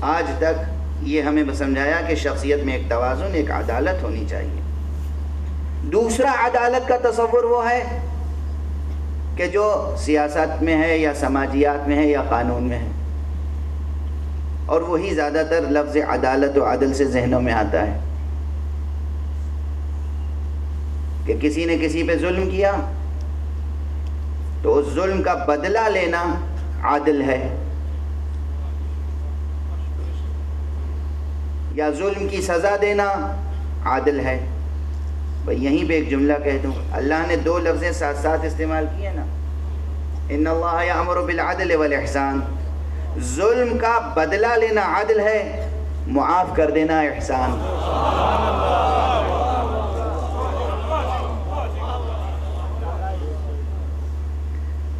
آج تک یہ ہمیں سمجھایا کہ شخصیت میں ایک توازن، ایک عدالت ہونی چاہیے۔ دوسرا عدالت کا تصور وہ ہے کہ جو سیاست میں ہے یا سماجیات میں ہے یا قانون میں ہے۔ اور وہی زیادہ تر لفظ عدالت و عدل سے ذہنوں میں آتا ہے۔ کہ کسی نے کسی پہ ظلم کیا تو اس ظلم کا بدلہ لینا عادل ہے۔ یا ظلم کی سزا دینا عادل ہے۔ بھئی یہیں پہ ایک جملہ کہہ دوں۔ اللہ نے دو لفظیں ساتھ ساتھ استعمال کیے نا۔ ان اللہ یامر بالعدل والاحسان۔ ظلم کا بدلہ لینا عدل ہے، معاف کر دینا احسان۔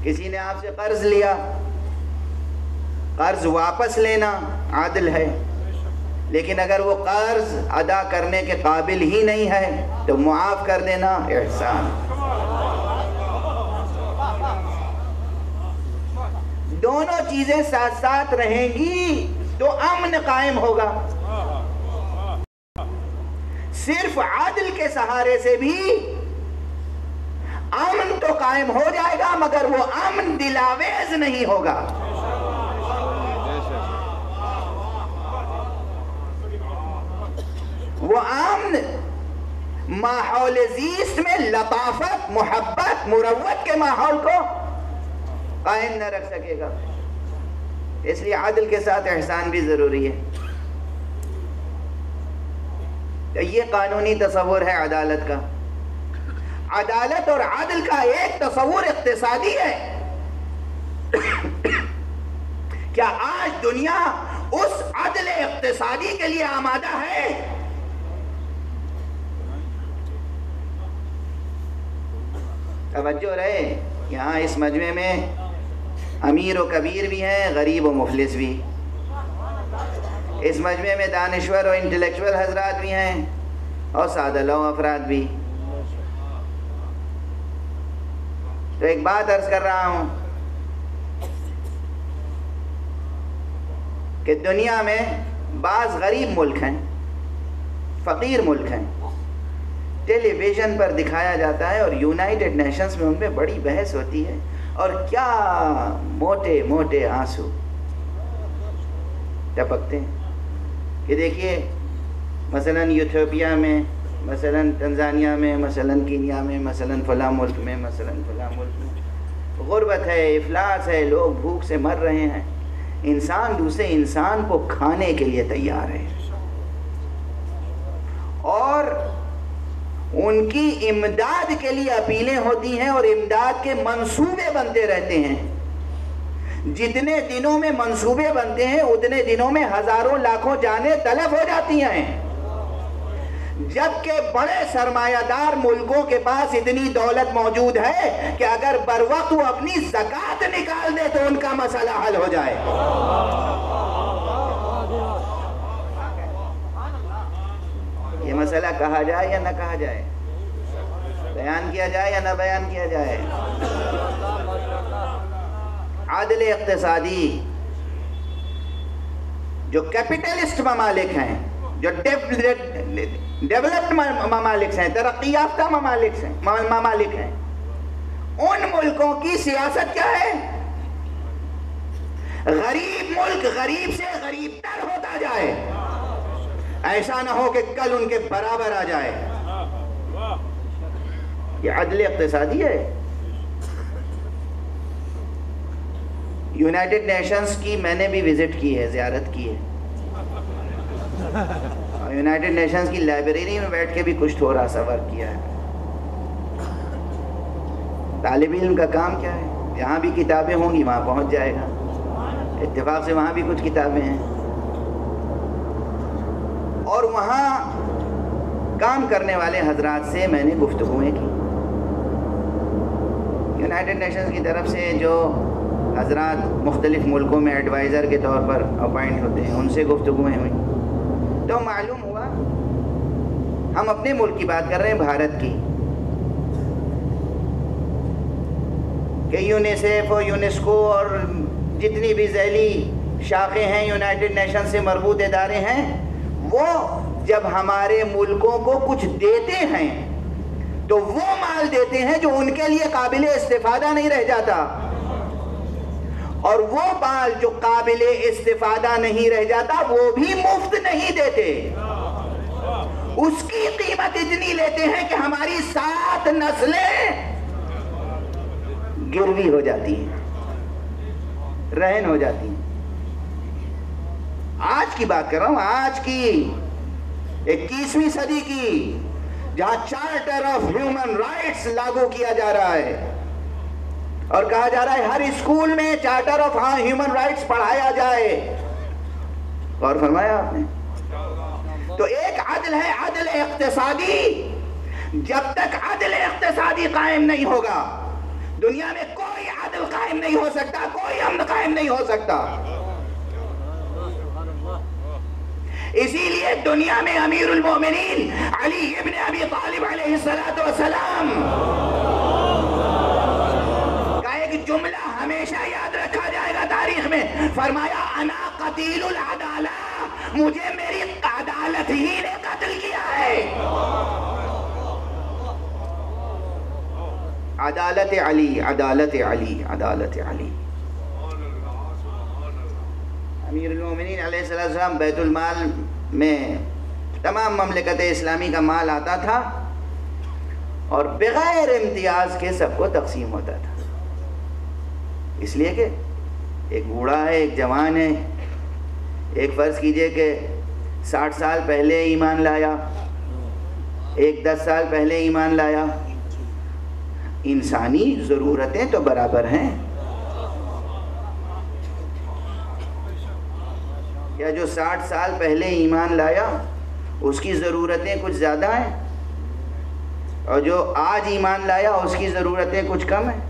کسی نے آپ سے قرض لیا، قرض واپس لینا عادل ہے۔ لیکن اگر وہ قرض ادا کرنے کے قابل ہی نہیں ہے، تو معاف کر دینا احسان۔ دونوں چیزیں ساتھ ساتھ رہیں گی تو امن قائم ہوگا۔ صرف عادل کے سہارے سے بھی امن تو قائم ہو جائے گا، مگر وہ امن دلاویز نہیں ہوگا۔ وہ امن، ماحول زیست میں لطافت، محبت، مروت کے ماحول کو قائم نہ رکھ سکے گا۔ اس لیے عادل کے ساتھ احسان بھی ضروری ہے۔ تو یہ قانونی تصور ہے عدالت کا۔ عدالت اور عدل کا ایک تصور اقتصادی ہے۔ کیا آج دنیا اس عدل اقتصادی کے لیے آمادہ ہے؟ توجہ رہے یہاں اس مجمع میں امیر و کبیر بھی ہیں، غریب و مفلس بھی۔ اس مجمع میں دانشور و انٹلیکچول حضرات بھی ہیں اور سادہ لو افراد بھی۔ تو ایک بات عرض کر رہا ہوں کہ دنیا میں بعض غریب ملک ہیں، فقیر ملک ہیں۔ ٹیلی ویژن پر دکھایا جاتا ہے اور یونائٹڈ نیشنز میں ان میں بڑی بحث ہوتی ہے اور کیا موٹے موٹے آنسو ٹپکتے ہیں۔ کہ دیکھیے، مثلا یوتھوپیا میں، مثلا تنزانیہ میں، مثلا کینیا میں، مثلا فلاں ملک میں، مثلا فلاں ملک میں۔ غربت ہے، افلاس ہے، لوگ بھوک سے مر رہے ہیں۔ انسان دوسرے انسان کو کھانے کے لیے تیار ہے۔ اور ان کی امداد کے لیے اپیلیں ہوتی ہیں اور امداد کے منصوبے بنتے رہتے ہیں۔ جتنے دنوں میں منصوبے بنتے ہیں، اتنے دنوں میں ہزاروں لاکھوں جانیں طلب ہو جاتی ہیں۔ جبکہ بڑے سرمایہ دار ملکوں کے پاس اتنی دولت موجود ہے کہ اگر بر وقت وہ اپنی زکات نکال دے تو ان کا مسئلہ حل ہو جائے۔ یہ مسئلہ کہا جائے یا نہ کہا جائے؟ بیان کیا جائے یا نہ بیان کیا جائے؟ عادل اقتصادی جو کیپٹلسٹ ممالک ہیں، جو ڈیولپڈ ممالک ہیں، ترقی یافتہ ممالک ہیں ممالک ہیں، ان ملکوں کی سیاست کیا ہے؟ غریب ملک غریب سے غریب تر ہوتا جائے۔ ایسا نہ ہو کہ کل ان کے برابر آ جائے۔ یہ عدل اقتصادی ہے۔ یونائٹڈ نیشنز کی میں نے بھی وزٹ کی ہے، زیارت کی ہے۔ یونائٹڈ نیشنز کی لائبریری میں بیٹھ کے بھی کچھ تھوڑا سا ورک کیا ہے۔ طالب علم کا کام کیا ہے؟ جہاں بھی کتابیں ہوں گی، وہاں پہنچ جائے گا۔ اتفاق سے وہاں بھی کچھ کتابیں ہیں۔ اور وہاں کام کرنے والے حضرات سے میں نے گفتگویں کی۔ یونائٹڈ نیشنز کی طرف سے جو حضرات مختلف ملکوں میں ایڈوائزر کے طور پر اپائنٹ ہوتے ہیں، ان سے گفتگویں ہوئیں۔ تو معلوم ہوا، ہم اپنے ملک کی بات کر رہے ہیں، بھارت کی۔ کہ یونیسیف اور یونیسکو اور جتنی بھی ذیلی شاخیں ہیں یونائٹڈ نیشن سے مربوط ادارے ہیں وہ جب ہمارے ملکوں کو کچھ دیتے ہیں، تو وہ مال دیتے ہیں جو ان کے لیے قابل استفادہ نہیں رہ جاتا۔ اور وہ مال جو قابل استفادہ نہیں رہ جاتا، وہ بھی مفت نہیں دیتے۔ اس کی قیمت اتنی لیتے ہیں کہ ہماری سات نسلیں گروی ہو جاتی ہیں، رہن ہو جاتی ہیں۔ آج کی بات کر رہا ہوں، آج کی، اکیسویں صدی کی، جہاں چارٹر آف ہیومن رائٹس لاگو کیا جا رہا ہے۔ اور کہا جا رہا ہے، ہر اسکول میں چارٹر آف ہاں ہیومن رائٹس پڑھایا جائے۔ اور فرمایا آپ نے۔ تو ایک عدل ہے، عدل اقتصادی۔ جب تک عدل اقتصادی قائم نہیں ہوگا، دنیا میں کوئی عدل قائم نہیں ہو سکتا، کوئی امن قائم نہیں ہو سکتا۔ اسی لیے دنیا میں امیر المومنین علی ابن ابی طالب علیہ السلام کا ایک جملہ ہمیشہ یاد رکھا جائے گا تاریخ میں، فرمایا، انا قتیل العدالہ، مجھے میری عدالت ہی نے قتل کیا ہے. عدالت علی عدالت علی عدالت علی۔ امیر المومنین علیہ السلام بیت المال میں تمام مملکت اسلامی کا مال آتا تھا اور بغیر امتیاز کے سب کو تقسیم ہوتا تھا۔ اس لیے کہ ایک بوڑھا ہے، ایک جوان ہے۔ ایک فرض کیجیے کہ ساٹھ سال پہلے ایمان لایا، ایک دس سال پہلے ایمان لایا۔ انسانی ضرورتیں تو برابر ہیں۔ یا جو ساٹھ سال پہلے ایمان لایا، اس کی ضرورتیں کچھ زیادہ ہیں؟ اور جو آج ایمان لایا، اس کی ضرورتیں کچھ کم ہیں؟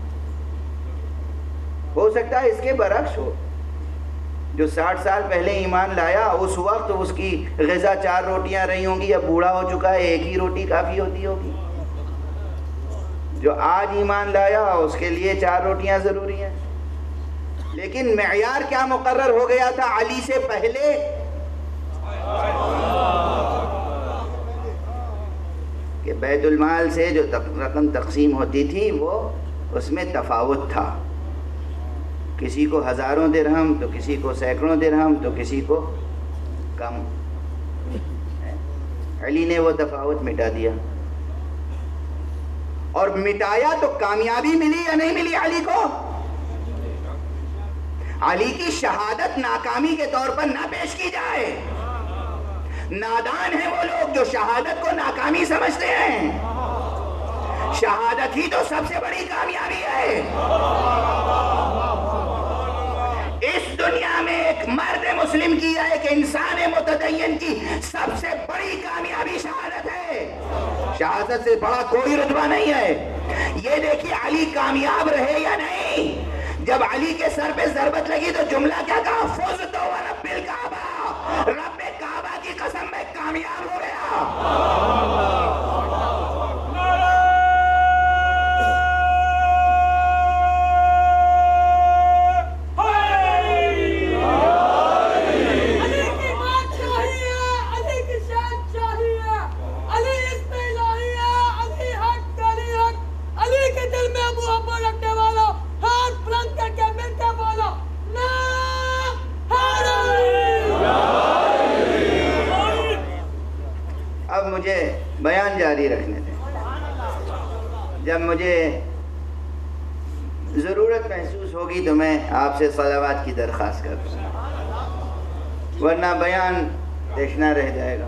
ہو سکتا ہے اس کے برعکس ہو۔ جو ساٹھ سال پہلے ایمان لایا، اس وقت اس کی غذا چار روٹیاں رہی ہوں گی یا بوڑھا ہو چکا ہے، ایک ہی روٹی کافی ہوتی ہوگی۔ جو آج ایمان لایا، اس کے لیے چار روٹیاں ضروری ہیں۔ لیکن معیار کیا مقرر ہو گیا تھا علی سے پہلے؟ کہ بیت المال سے جو رقم تقسیم ہوتی تھی، وہ اس میں تفاوت تھا۔ کسی کو ہزاروں درہم، تو کسی کو سینکڑوں درہم، تو کسی کو کم۔ علی نے وہ تفاوت مٹا دیا۔ اور مٹایا تو کامیابی ملی یا نہیں ملی علی کو؟ علی کی شہادت ناکامی کے طور پر نہ پیش کی جائے۔ نادان ہیں وہ لوگ جو شہادت کو ناکامی سمجھتے ہیں۔ شہادت ہی تو سب سے بڑی کامیابی ہے۔ اس دنیا میں ایک مرد مسلم کی یا ایک انسان متدین کی سب سے بڑی کامیابی شہادت ہے۔ شہادت سے بڑا کوئی رتبہ نہیں ہے۔ یہ دیکھیے علی کامیاب رہے یا نہیں۔ جب علی کے سر پہ ضربت لگی تو جملہ کیا کہا؟ فوز تو رب الکعبہ۔ رب کعبہ کی قسم میں کامیاب ہو گیا۔ جاری رکھنے دیں جب مجھے ضرورت محسوس ہوگی تو میں آپ سے صلوات کی درخواست کروں ورنہ بیان دیکھنا رہ جائے گا۔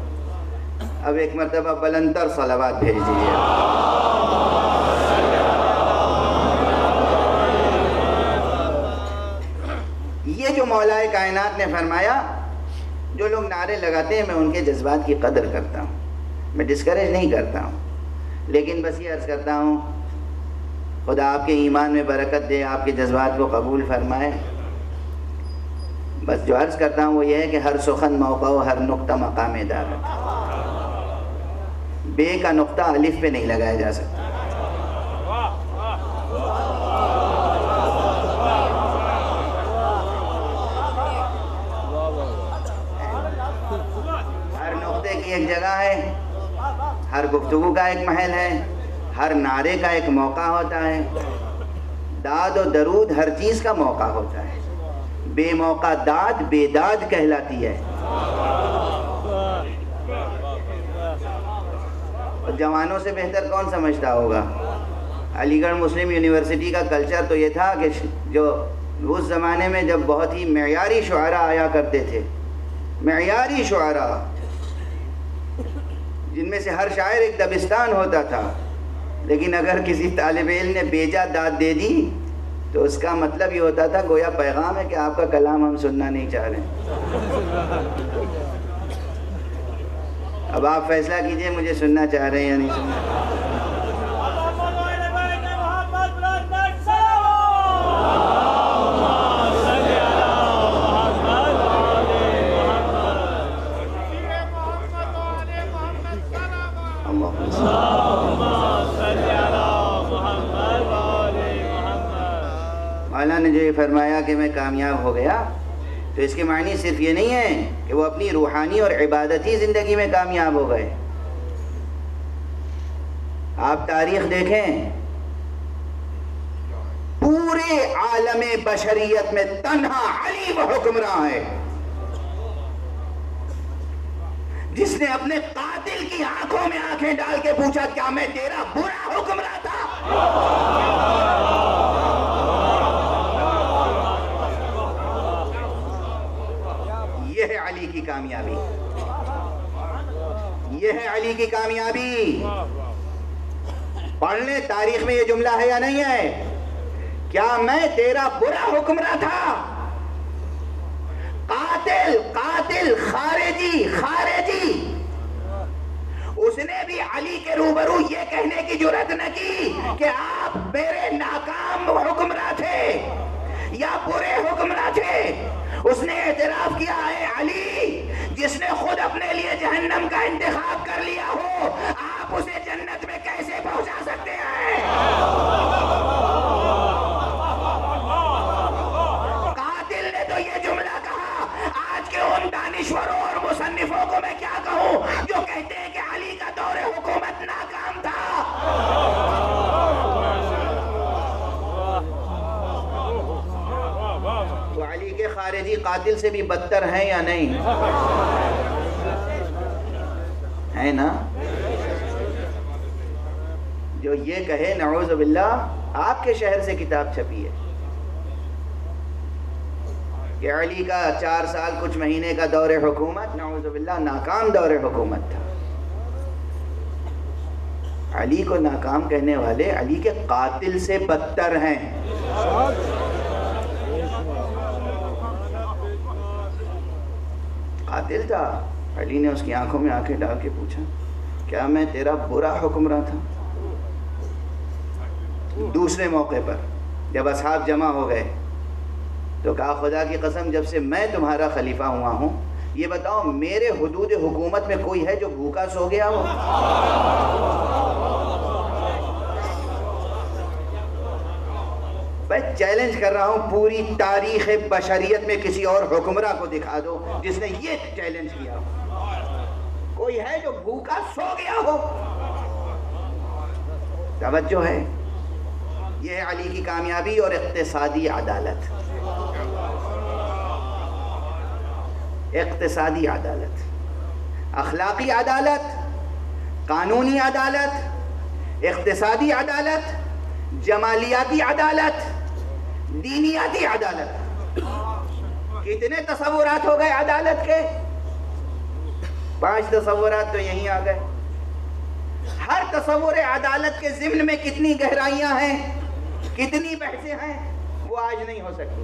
اب ایک مرتبہ بلندر صلوات بھیج دیجیے یہ جو مولا کائنات نے فرمایا، جو لوگ نعرے لگاتے ہیں، میں ان کے جذبات کی قدر کرتا ہوں۔ میں ڈسکریج نہیں کرتا ہوں۔ لیکن بس یہ عرض کرتا ہوں، خدا آپ کے ایمان میں برکت دے، آپ کے جذبات کو قبول فرمائے۔ بس جو عرض کرتا ہوں وہ یہ ہے کہ ہر سخن موقع ہو ہر نقطہ مقام دار بے کا نقطہ الف پہ نہیں لگایا جا سکتا۔ ہر نقطے کی ایک جگہ ہے۔ ہر گفتگو کا ایک محل ہے، ہر نعرے کا ایک موقع ہوتا ہے۔ داد و درود ہر چیز کا موقع ہوتا ہے۔ بے موقع داد بے داد کہلاتی ہے۔ اور جوانوں سے بہتر کون سمجھتا ہوگا؟ علی گڑھ مسلم یونیورسٹی کا کلچر تو یہ تھا کہ جو اس زمانے میں جب بہت ہی معیاری شعراء آیا کرتے تھے۔ معیاری شعراء۔ جن میں سے ہر شاعر ایک دبستان ہوتا تھا۔ لیکن اگر کسی طالب علم نے بیجا داد دے دی، تو اس کا مطلب یہ ہوتا تھا، گویا پیغام ہے کہ آپ کا کلام ہم سننا نہیں چاہ رہے۔ اب آپ فیصلہ کیجیے مجھے سننا چاہ رہے ہیں یا نہیں سننا۔ فرمایا کہ میں کامیاب ہو گیا۔ تو اس کے معنی صرف یہ نہیں ہے کہ وہ اپنی روحانی اور عبادتی زندگی میں کامیاب ہو گئے۔ آپ تاریخ دیکھیں۔ پورے عالم بشریت میں تنہا علی وہ حکمراں ہے۔ جس نے اپنے قاتل کی آنکھوں میں آنکھیں ڈال کے پوچھا، کیا میں تیرا برا حکمراں تھا یہ ہے علی کی کامیابی۔ یہ ہے علی کی کامیابی۔ پڑھ لیں تاریخ میں یہ جملہ ہے یا نہیں ہے؟ کیا میں تیرا برا حکمراں تھا؟ قاتل قاتل، خارجی خارجی۔ اس نے بھی علی کے روبرو یہ کہنے کی جرت نہ کی کہ آپ میرے ناکام سے بھی بدتر ہیں یا نہیں؟ ہے نا؟ جو یہ کہے، نعوذ باللہ، آپ کے شہر سے کتاب چھپی ہے کہ علی کا چار سال کچھ مہینے کا دور حکومت، نعوذ باللہ، ناکام دور حکومت تھا۔ علی کو ناکام کہنے والے، علی کے قاتل سے بدتر ہیں۔ قاتل تھا۔ علی نے اس کی آنکھوں میں آنکھیں ڈال کے پوچھا، کیا میں تیرا برا حکمراں تھا؟ دوسرے موقع پر جب اصحاب جمع ہو گئے، تو کہا، خدا کی قسم، جب سے میں تمہارا خلیفہ ہوا ہوں، یہ بتاؤ میرے حدود حکومت میں کوئی ہے جو بھوکا سو گیا ہو میں چیلنج کر رہا ہوں، پوری تاریخ بشریت میں کسی اور حکمراں کو دکھا دو جس نے یہ چیلنج کیا ہو۔ کوئی ہے جو بھوکا سو گیا ہو؟ توجہ ہے۔ یہ ہے علی کی کامیابی اور اقتصادی عدالت۔ اقتصادی عدالت۔ اخلاقی عدالت، قانونی عدالت، اقتصادی عدالت، جمالیاتی عدالت۔ دینیاتی عدالت۔ کتنے تصورات ہو گئے عدالت کے؟ پانچ تصورات تو یہیں آ گئے۔ ہر تصور عدالت کے ضمن میں کتنی گہرائیاں ہیں، کتنی بحثیں ہیں، وہ آج نہیں ہو سکتی۔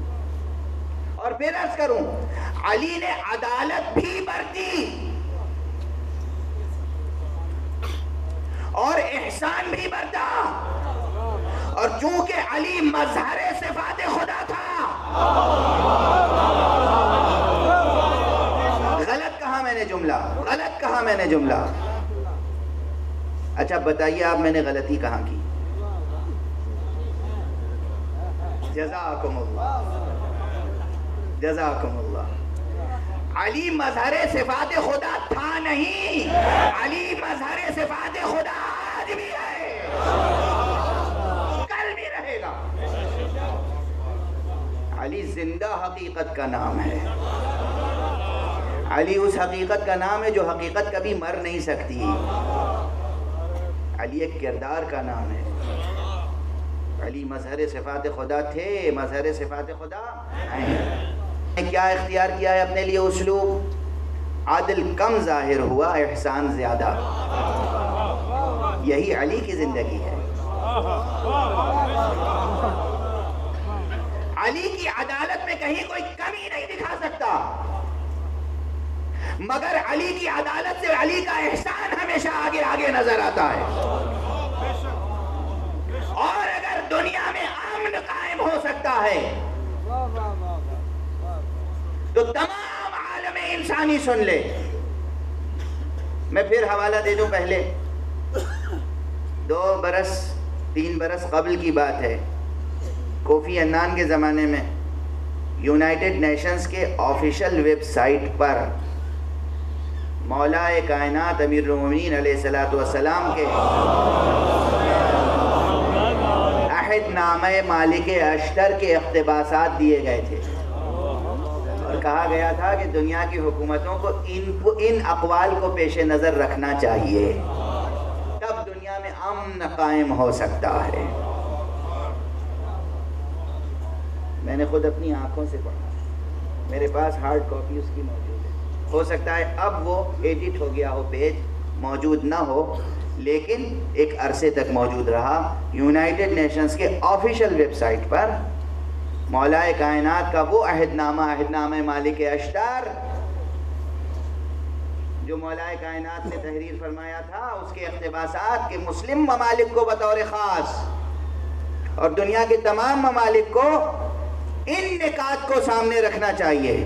اور پھر عرض کروں، علی نے عدالت بھی برتی۔ اور احسان بھی برتا۔ اور چونکہ علی مظہر صفات خدا تھا۔ غلط کہا میں نے جملہ، غلط کہا میں نے جملہ۔ اچھا بتائیے آپ میں نے غلطی کہاں کی؟ جزاکم اللہ۔ جزاکم اللہ۔ علی مظہر صفات خدا تھا نہیں، علی مظہر صفات خدا۔ زندہ حقیقت کا نام ہے۔ علی اس حقیقت کا نام ہے جو حقیقت کبھی مر نہیں سکتی۔ علی ایک کردار کا نام ہے۔ علی مظہر صفات خدا تھے، مظہر صفات خدا ہیں۔ کیا اختیار کیا ہے اپنے لیے اسلوب؟ عادل کم ظاہر ہوا، احسان زیادہ۔ یہی علی کی زندگی ہے۔ میں کہیں کوئی کمی نہیں دکھا سکتا۔ مگر علی کی عدالت سے علی کا احسان ہمیشہ آگے آگے نظر آتا ہے۔ اور اگر دنیا میں امن قائم ہو سکتا ہے، تو تمام عالم انسانی سن لے۔ میں پھر حوالہ دے دوں پہلے۔ دو برس، تین برس قبل کی بات ہے۔ کوفی انان کے زمانے میں یونائٹڈ نیشنز کے آفیشل ویب سائٹ پر مولا کائنات امیر المومنین علیہ السلام کے عہد نامہ مالک اشتر کے اقتباسات دیے گئے تھے۔ اور کہا گیا تھا کہ دنیا کی حکومتوں کو ان کو ان اقوال کو پیش نظر رکھنا چاہیے۔ تب دنیا میں امن قائم ہو سکتا ہے۔ میں نے خود اپنی آنکھوں سے پڑھا۔ میرے پاس ہارڈ کاپی اس کی موجود ہے ہو سکتا ہے اب وہ ایڈٹ ہو گیا ہو پیج موجود نہ ہو، لیکن ایک عرصے تک موجود رہا۔ یونائٹڈ نیشنز کے آفیشل ویب سائٹ پر مولا کائنات کا وہ عہد نامہ عہد نامہ مالک اشتار جو مولا کائنات نے تحریر فرمایا تھا، اس کے اقتباسات کے مسلم ممالک کو بطور خاص اور دنیا کے تمام ممالک کو ان نکات کو سامنے رکھنا چاہیے۔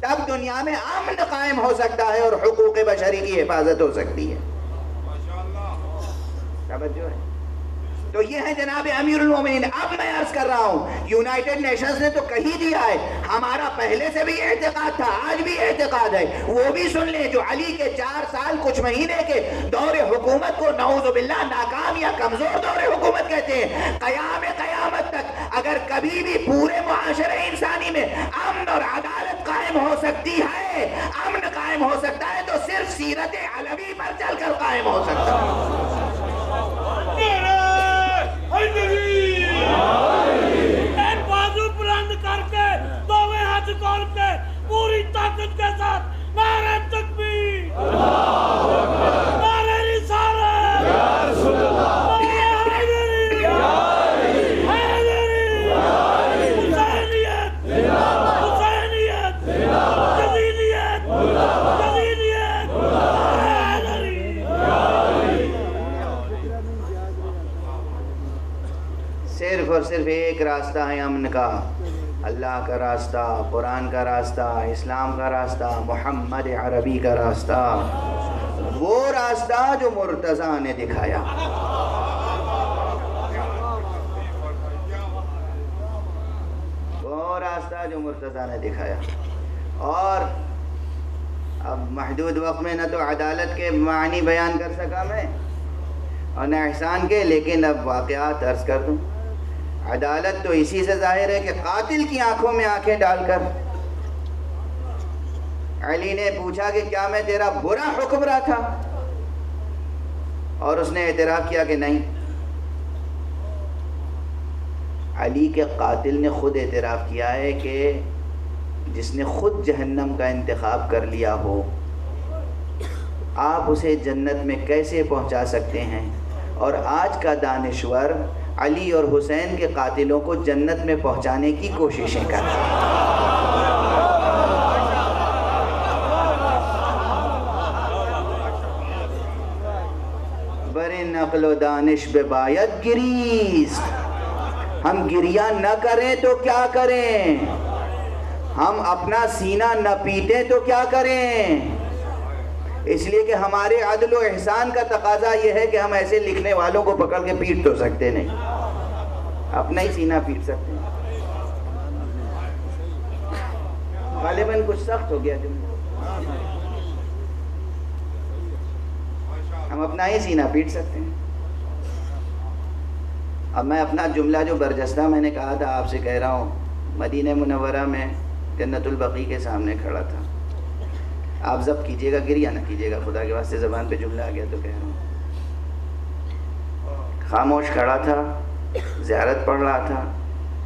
تب دنیا میں امن قائم ہو سکتا ہے اور حقوق بشری کی حفاظت ہو سکتی ہے۔ توجہ ہے۔ تو یہ ہے جناب امیر المومنین، اب میں عرض کر رہا ہوں، یونائٹڈ نیشنز نے تو کہی دیا ہے، ہمارا پہلے سے بھی اعتقاد تھا، آج بھی اعتقاد ہے۔ وہ بھی سن لیں جو علی کے چار سال کچھ مہینے کے دور حکومت کو نعوذ باللہ ناکام یا کمزور دور حکومت کہتے ہیں۔ قیام قیامت اگر کبھی بھی پورے معاشرے انسانی میں امن اور عدالت قائم ہو سکتی ہے، امن قائم ہو سکتا ہے، تو صرف سیرت علوی پر چل کر قائم ہو سکتا ہے۔ بازو بلند کر کے، دوویں ہاتھ کھول کے، پوری طاقت کے ساتھ، نعرہ تکبیر۔ نعرہ صرف ایک راستہ ہے امن کا۔ اللہ کا راستہ، قرآن کا راستہ، اسلام کا راستہ، محمد عربی کا راستہ۔ وہ راستہ جو مرتضی نے دکھایا۔ وہ راستہ جو مرتضی نے دکھایا۔ اور اب محدود وقت میں نہ تو عدالت کے معنی بیان کر سکا میں اور نہ احسان کے، لیکن اب واقعات عرض کر دوں۔ عدالت تو اسی سے ظاہر ہے کہ قاتل کی آنکھوں میں آنکھیں ڈال کر۔ علی نے پوچھا کہ کیا میں تیرا برا حکمراں تھا؟ اور اس نے اعتراف کیا کہ نہیں۔ علی کے قاتل نے خود اعتراف کیا ہے کہ جس نے خود جہنم کا انتخاب کر لیا ہو، آپ اسے جنت میں کیسے پہنچا سکتے ہیں؟ اور آج کا دانشور علی اور حسین کے قاتلوں کو جنت میں پہنچانے کی کوششیں کر برے نقل و دانش بے باید گریست۔ ہم گریا نہ کریں تو کیا کریں؟ ہم اپنا سینہ نہ پیٹیں تو کیا کریں؟ اس لیے کہ ہمارے عدل و احسان کا تقاضا یہ ہے کہ ہم ایسے لکھنے والوں کو پکڑ کے پیٹ تو سکتے نہیں۔ اپنا ہی سینہ پیٹ سکتے ہیں۔ غالباً کچھ سخت ہو گیا جملہ۔ ہم اپنا ہی سینہ پیٹ سکتے ہیں۔ اب میں اپنا جملہ جو برجستہ میں نے کہا تھا، آپ سے کہہ رہا ہوں، مدینہ منورہ میں جنت البقی کے سامنے کھڑا تھا۔ آپ ضبط کیجیے گا گریا نہ کیجیے گا۔ خدا کے واسطے زبان پہ جملہ آ گیا تو کہہ رہا ہوں۔ خاموش کھڑا تھا، زیارت پڑھ رہا تھا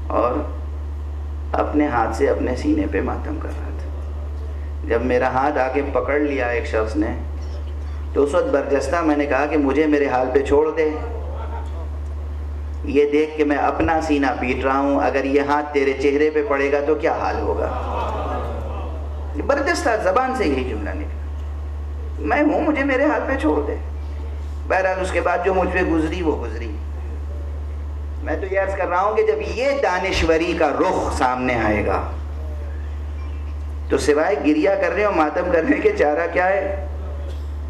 اور اپنے ہاتھ سے اپنے سینے پہ ماتم کر رہا تھا۔ جب میرا ہاتھ آ کے پکڑ لیا ایک شخص نے، تو اس وقت برجستہ میں نے کہا کہ مجھے میرے حال پہ چھوڑ دے۔ یہ دیکھ کہ میں اپنا سینہ پیٹ رہا ہوں۔ اگر یہ ہاتھ تیرے چہرے پہ پڑے گا تو کیا حال ہوگا؟ بردست زبان سے یہی جملہ نکلا۔ میں ہوں، مجھے میرے ہاتھ پہ چھوڑ دے۔ بہرحال اس کے بعد جو مجھ پہ گزری، وہ گزری۔ میں تو یہ عرض کر رہا ہوں کہ جب یہ دانشوری کا رخ سامنے آئے گا، تو سوائے گریا کرنے اور ماتم کرنے کے چارہ کیا ہے؟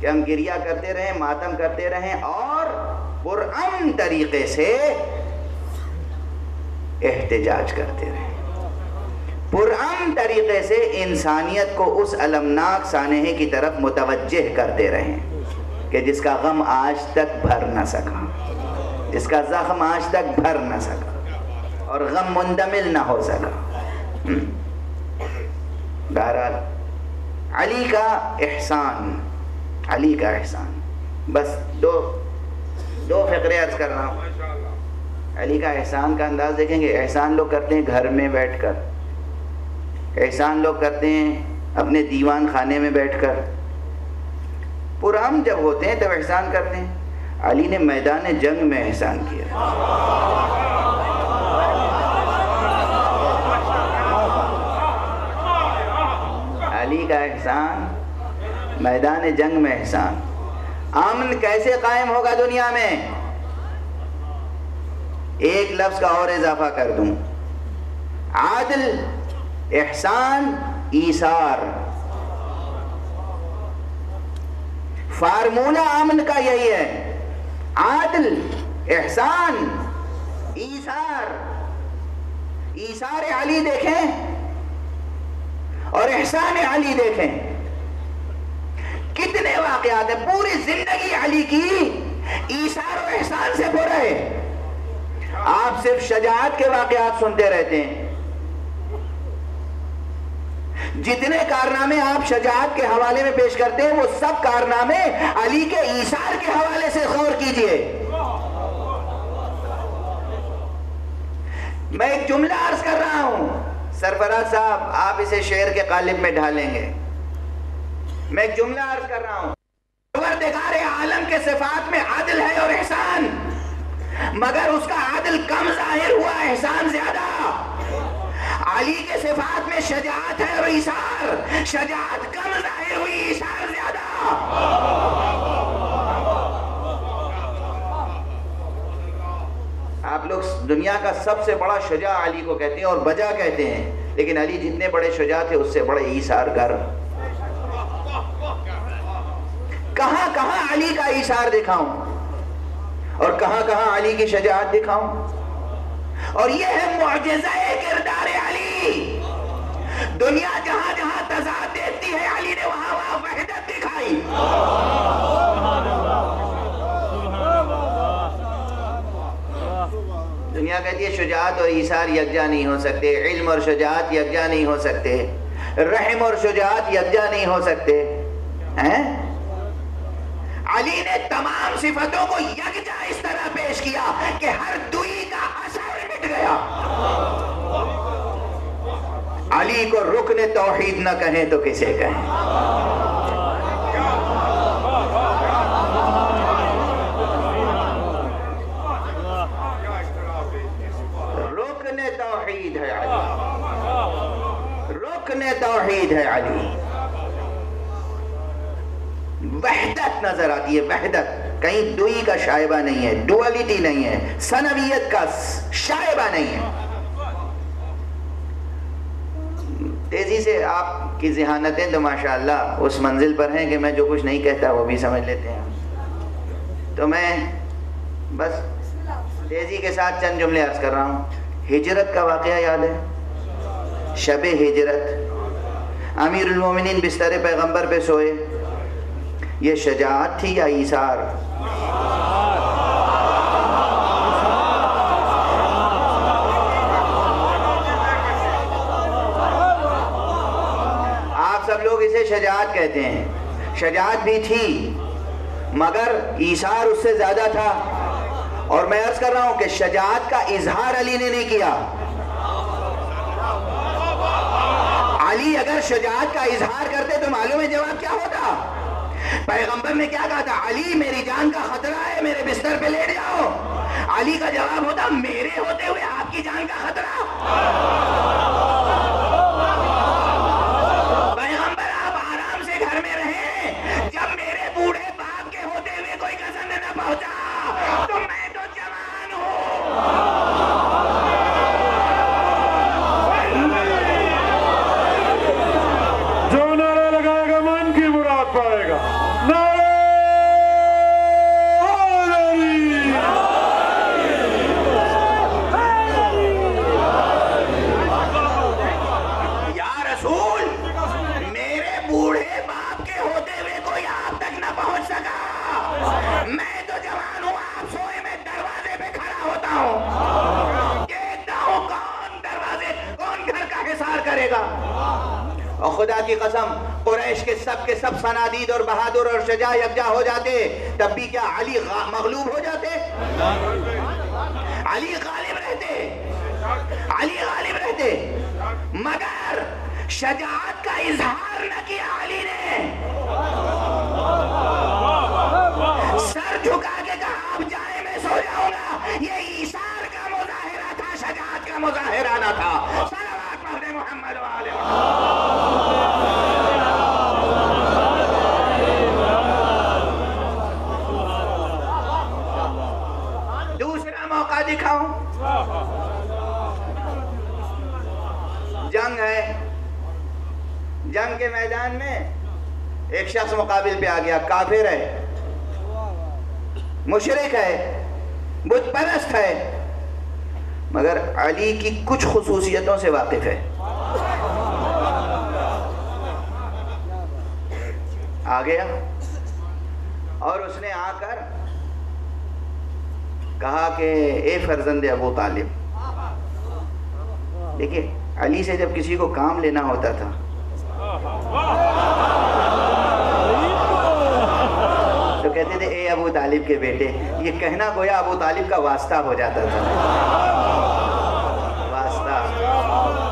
کہ ہم گریا کرتے رہیں، ماتم کرتے رہیں اور پرامن طریقے سے احتجاج کرتے رہیں۔ پرامن طریقے سے انسانیت کو اس المناک سانحے کی طرف متوجہ کرتے رہیں کہ جس کا غم آج تک بھر نہ سکا، جس کا زخم آج تک بھر نہ سکا اور غم مندمل نہ ہو سکا۔ بہرحال، علی کا احسان، علی کا احسان۔ بس دو دو فقرے عرض کر رہا ہوں۔ علی کا احسان کا انداز دیکھیں گے۔ احسان لوگ کرتے ہیں گھر میں بیٹھ کر۔ احسان لوگ کرتے ہیں اپنے دیوان خانے میں بیٹھ کر۔ پرام جب ہوتے ہیں تب احسان کرتے ہیں۔ علی نے میدان جنگ میں احسان کیا۔ علی کا احسان، میدان جنگ میں احسان۔ امن کیسے قائم ہوگا دنیا میں؟ ایک لفظ کا اور اضافہ کر دوں۔ عادل احسان ایثار۔ فارمولہ امن کا یہی ہے۔ عادل، احسان، ایثار۔ ایثار علی دیکھیں اور احسان علی دیکھیں۔ کتنے واقعات ہیں۔ پوری زندگی علی کی ایثار و احسان سے پورا ہے آپ صرف شجاعت کے واقعات سنتے رہتے ہیں۔ جتنے کارنامے آپ شجاعت کے حوالے میں پیش کرتے ہیں، وہ سب کارنامے علی کے ایثار کے حوالے سے غور کیجیے۔ میں ایک جملہ عرض کر رہا ہوں۔ سرفراز صاحب، آپ اسے شعر کے قالب میں ڈھالیں گے۔ میں ایک جملہ عرض کر رہا ہوں۔ پروردگار عالم کے صفات میں عادل ہے اور احسان، مگر اس کا عادل کم ظاہر ہوا، احسان زیادہ۔ علی کے صفات میں شجاعت ہے اور ایثار شجاعت کم ظاہر ہوئی ایثار زیادہ۔ آپ لوگ دنیا کا سب سے بڑا شجاع علی کو کہتے ہیں اور بجا کہتے ہیں، لیکن علی جتنے بڑے شجاع تھے، اس سے بڑے ایثار گر کہاں کہاں علی کا ایثار دکھاؤں؟ اور کہاں کہاں علی کی شجاعت دکھاؤں؟ اور یہ ہے معجزہ کردار علی۔ دنیا جہاں جہاں تضاد دیتی ہے، علی نے وہاں وہاں وحدت دکھائی۔ دنیا کہتی ہے، شجاعت اور ایثار یکجا نہیں ہو سکتے، علم اور شجاعت یکجا نہیں ہو سکتے، رحم اور شجاعت یکجا نہیں ہو سکتے۔ ہیں؟ علی نے تمام صفتوں کو یکجا اس طرح پیش کیا کہ ہر دوئی کا علی کو رکن توحید نہ کہیں تو کسے کہیں۔ رکن توحید ہے علی۔ رکن توحید ہے علی۔ وحدت نظر آتی ہے، وحدت۔ کہیں دوئی کا شائبہ نہیں ہے ڈولیٹی نہیں ہے، سنویت کا شائبہ نہیں ہے۔ تیزی سے آپ کی ذہانتیں تو ماشاءاللہ اس منزل پر ہیں کہ میں جو کچھ نہیں کہتا وہ بھی سمجھ لیتے ہیں۔ تو میں بس تیزی کے ساتھ چند جملے عرض کر رہا ہوں۔ ہجرت کا واقعہ یاد ہے؟ شب ہجرت۔ امیر المومنین بستر پیغمبر پہ سوئے۔ یہ شجاعت تھی یا ایثار؟ آپ سب لوگ اسے شجاعت کہتے ہیں۔ شجاعت بھی تھی، مگر ایثار اس سے زیادہ تھا۔ اور میں عرض کر رہا ہوں کہ شجاعت کا اظہار علی نے نہیں کیا۔ علی اگر شجاعت کا اظہار کرتے تو معلوم ہے جواب کیا ہوتا۔ پیغمبر نے کیا کہا تھا؟ علی میری جان کا خطرہ ہے، میرے بستر پہ لیٹ جاؤ۔ علی کا جواب ہوتا، میرے ہوتے ہوئے آپ کی جان کا خطرہ۔ کی قسم، قریش کے سب کے سب سنادید اور بہادر اور شجاع یکجا ہو جاتے، تب بھی کیا علی مغلوب ہو جاتے؟ علی غالب رہتے، علی غالب رہتے، مگر شجاعت کا اظہار نہ کیا علی مقابل پہ آ گیا، کافر ہے مشرق ہے، بت پرست ہے، مگر علی کی کچھ خصوصیتوں سے واقف ہے۔ آ گیا۔ اور اس نے آ کر کہا کہ، اے فرزند ابو طالب دیکھیں علی سے جب کسی کو کام لینا ہوتا تھا تو کہتے تھے، اے ابو طالب کے بیٹے، یہ کہنا گویا ابو طالب کا واسطہ ہو جاتا تھا. واسطہ.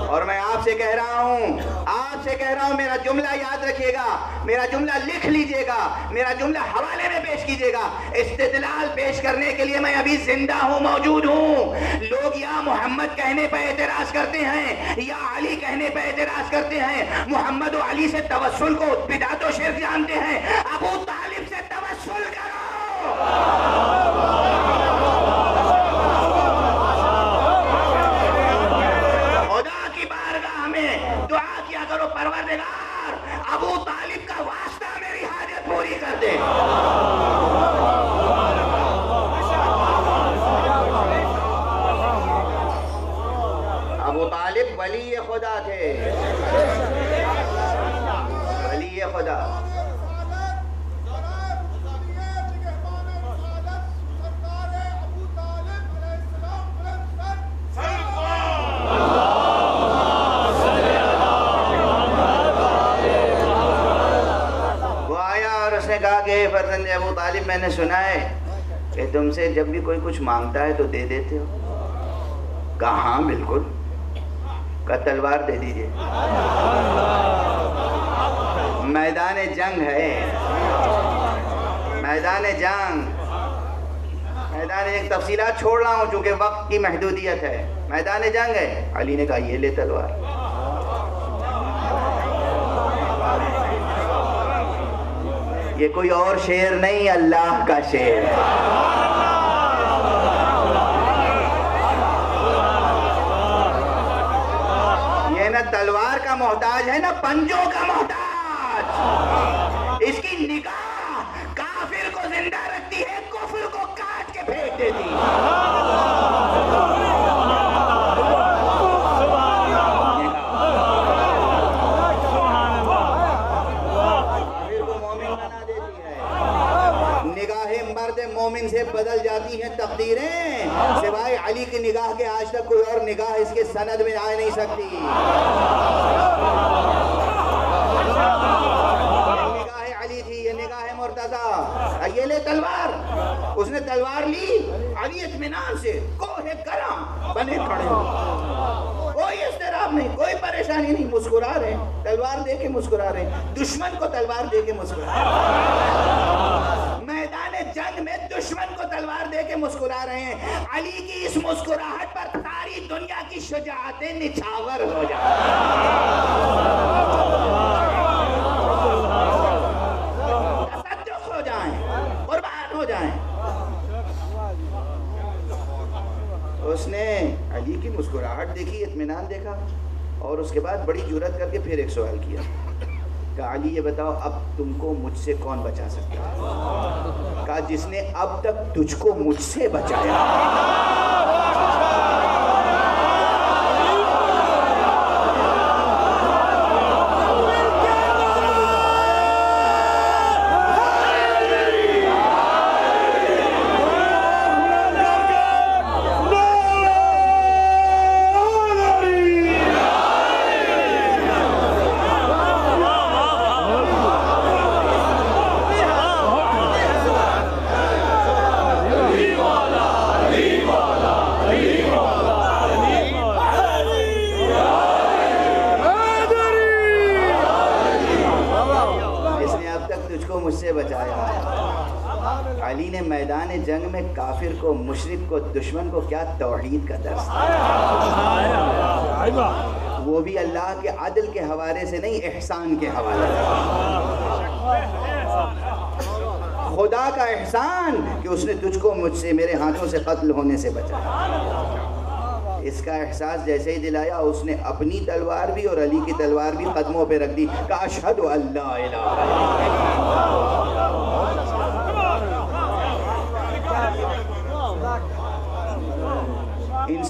اور میں آپ سے کہہ رہا ہوں، آپ سے کہہ رہا ہوں، میرا جملہ یاد رکھیے گا، میرا جملہ لکھ لیجیے گا، میرا جملہ حوالے میں پیش کیجیے گا۔ استدلال پیش کرنے کے لیے میں ابھی زندہ ہوں، موجود ہوں۔ لوگ یا محمد کہنے پہ اعتراض کرتے ہیں، یا علی کہنے پہ اعتراض کرتے ہیں۔ محمد و علی سے توسل کو بدعت و شرک جانتے ہیں، ابو طالب حاجت پوری کر فرزند میں نے سنا ہے کہ تم سے جب بھی کوئی کچھ مانگتا ہے تو دے دیتے ہو۔ کہا ہاں بالکل۔ کہا تلوار دے دیجیے۔ میدان جنگ ہے۔ میدان جنگ۔ میدان جنگ تفصیلات چھوڑ رہا ہوں چونکہ وقت کی محدودیت ہے۔ میدان جنگ ہے۔ علی نے کہا، یہ لے تلوار۔ یہ کوئی اور شعر نہیں، اللہ کا شعر ہے۔ یہ نہ تلوار کا محتاج ہے، نہ پنجوں کا محتاج۔ اس کی نگاہ کافر کو زندہ رکھتی ہے، کفر کو کاٹ کے پھینک دیتی۔ مرد مومن سے بدل جاتی ہیں تقدیریں، سوائے علی کی نگاہ کے آج تک کوئی اور نگاہ اس کے سند میں آ نہیں سکتی۔ نگاہ علی تھی، یہ نگاہ مرتضی۔ یہ لے تلوار۔ اس نے تلوار لی علی اطمینان سے۔ کوہ کرم بنے کھڑے۔ کوئی استراب نہیں، کوئی پریشانی نہیں، مسکرا رہے۔ ہیں تلوار دے کے مسکرا رہے۔ ہیں دشمن کو تلوار دے کے مسکرا رہے۔ ہیں دشمن کو تلوار دے کے مسکرا رہے ہیں۔ علی کی اس مسکراہٹ پر ساری دنیا کی شجاعتیں نچھاور ہو جائیں تصدق ہو جائیں، قربان ہو جائیں۔ اس نے علی کی مسکراہٹ دیکھی، اطمینان دیکھا اور اس کے بعد بڑی جرت کر کے پھر ایک سوال کیا۔ کہا، علی، یہ بتاؤ، اب تم کو مجھ سے کون بچا سکتا ہے؟ کہا، جس نے اب تک تجھ کو مجھ سے بچایا توحید کا درس وہ بھی اللہ کے عدل کے حوالے سے نہیں، احسان کے حوالے سے۔ خدا کا احسان کہ اس نے تجھ کو مجھ سے، میرے ہاتھوں سے قتل ہونے سے بچایا اس کا احساس جیسے ہی دلایا، اس نے اپنی تلوار بھی اور علی کی تلوار بھی قدموں پہ رکھ دی۔ کہ اشہد اللہ الہ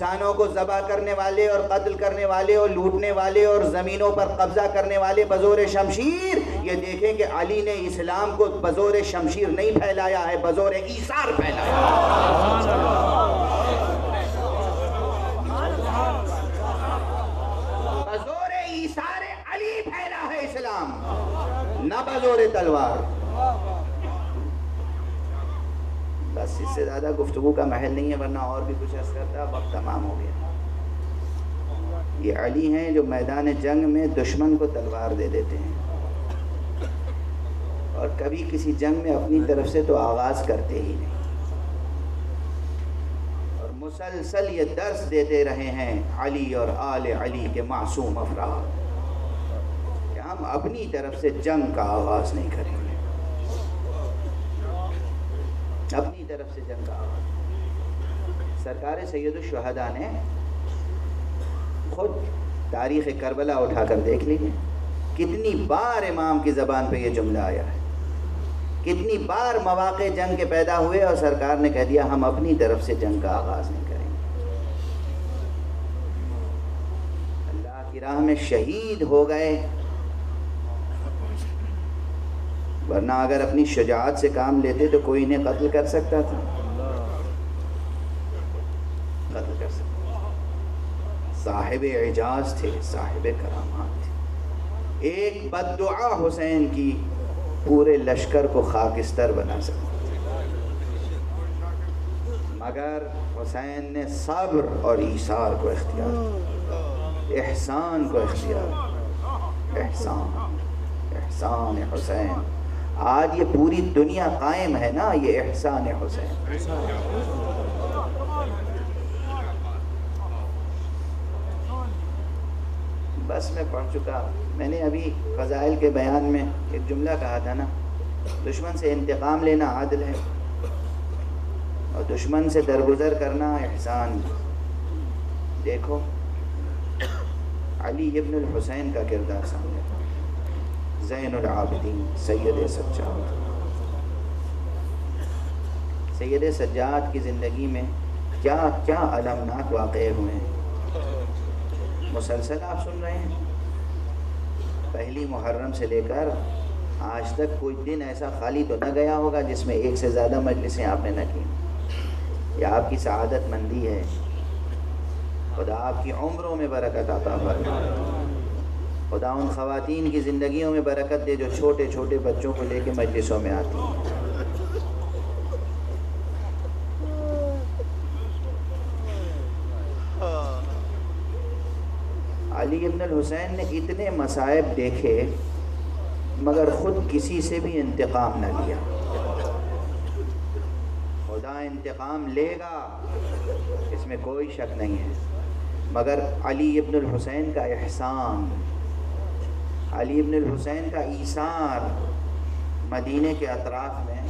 انسانوں کو ذبح کرنے والے اور قتل کرنے والے اور لوٹنے والے اور زمینوں پر قبضہ کرنے والے بزور شمشیر، یہ دیکھیں کہ علی نے اسلام کو بزور شمشیر نہیں پھیلایا ہے بزور ایثار پھیلایا بزور ایثار علی پھیلا ہے اسلام، نہ بزور تلوار بس اس سے زیادہ گفتگو کا محل نہیں ہے، ورنہ اور بھی کچھ عرض کرتا وقت تمام ہو گیا۔ یہ علی ہیں جو میدان جنگ میں دشمن کو تلوار دے دیتے ہیں۔ اور کبھی کسی جنگ میں اپنی طرف سے تو آغاز کرتے ہی نہیں۔ اور مسلسل یہ درس دیتے رہے ہیں علی اور آل علی کے معصوم افراد کہ ہم اپنی طرف سے جنگ کا آغاز نہیں کریں گے اپنی طرف سے جنگ کا آغاز۔ سرکار سید الشہداء نے خود تاریخ کربلا اٹھا کر دیکھ لیجیے کتنی بار امام کی زبان پہ یہ جملہ آیا ہے۔ کتنی بار مواقع جنگ کے پیدا ہوئے اور سرکار نے کہہ دیا، ہم اپنی طرف سے جنگ کا آغاز نہیں کریں گے۔ اللہ کی راہ میں شہید ہو گئے۔ ورنہ اگر اپنی شجاعت سے کام لیتے تو کوئی انہیں قتل کر سکتا تھا۔ قتل کر سکتا۔ تھا صاحب اعجاز تھے، صاحب کرامات تھے۔ ایک بد دعا حسین کی پورے لشکر کو خاکستر بنا سکتا مگر حسین نے صبر اور ایثار کو اختیار احسان کو اختیار احسان احسان حسین۔ آج یہ پوری دنیا قائم ہے نا، یہ احسان حسین۔ بس میں پڑھ چکا۔ میں نے ابھی فضائل کے بیان میں ایک جملہ کہا تھا نا، دشمن سے انتقام لینا عادل ہے اور دشمن سے درگزر کرنا احسان۔ دیکھو، علی ابن الحسین کا کردار سامنے۔ زین العابدین، سید سجاد۔ سید سجاد کی زندگی میں کیا کیا علمناک واقعے ہوئے ہیں؟ مسلسل آپ سن رہے ہیں؟ پہلی محرم سے لے کر آج تک کوئی دن ایسا خالی تو نہ گیا ہوگا جس میں ایک سے زیادہ مجلسیں آپ نے نہ کی۔ یہ آپ کی سعادت مندی ہے۔ خدا آپ کی عمروں میں برکت عطا فرمائے۔ خدا ان خواتین کی زندگیوں میں برکت دے جو چھوٹے چھوٹے بچوں کو لے کے مجلسوں میں آتی ہیں۔ علی ابن الحسین نے اتنے مصائب دیکھے مگر خود کسی سے بھی انتقام نہ لیا۔ خدا انتقام لے گا، اس میں کوئی شک نہیں ہے۔ مگر علی ابن الحسین کا احسان علی ابن الحسین کا ایثار مدینے کے اطراف میں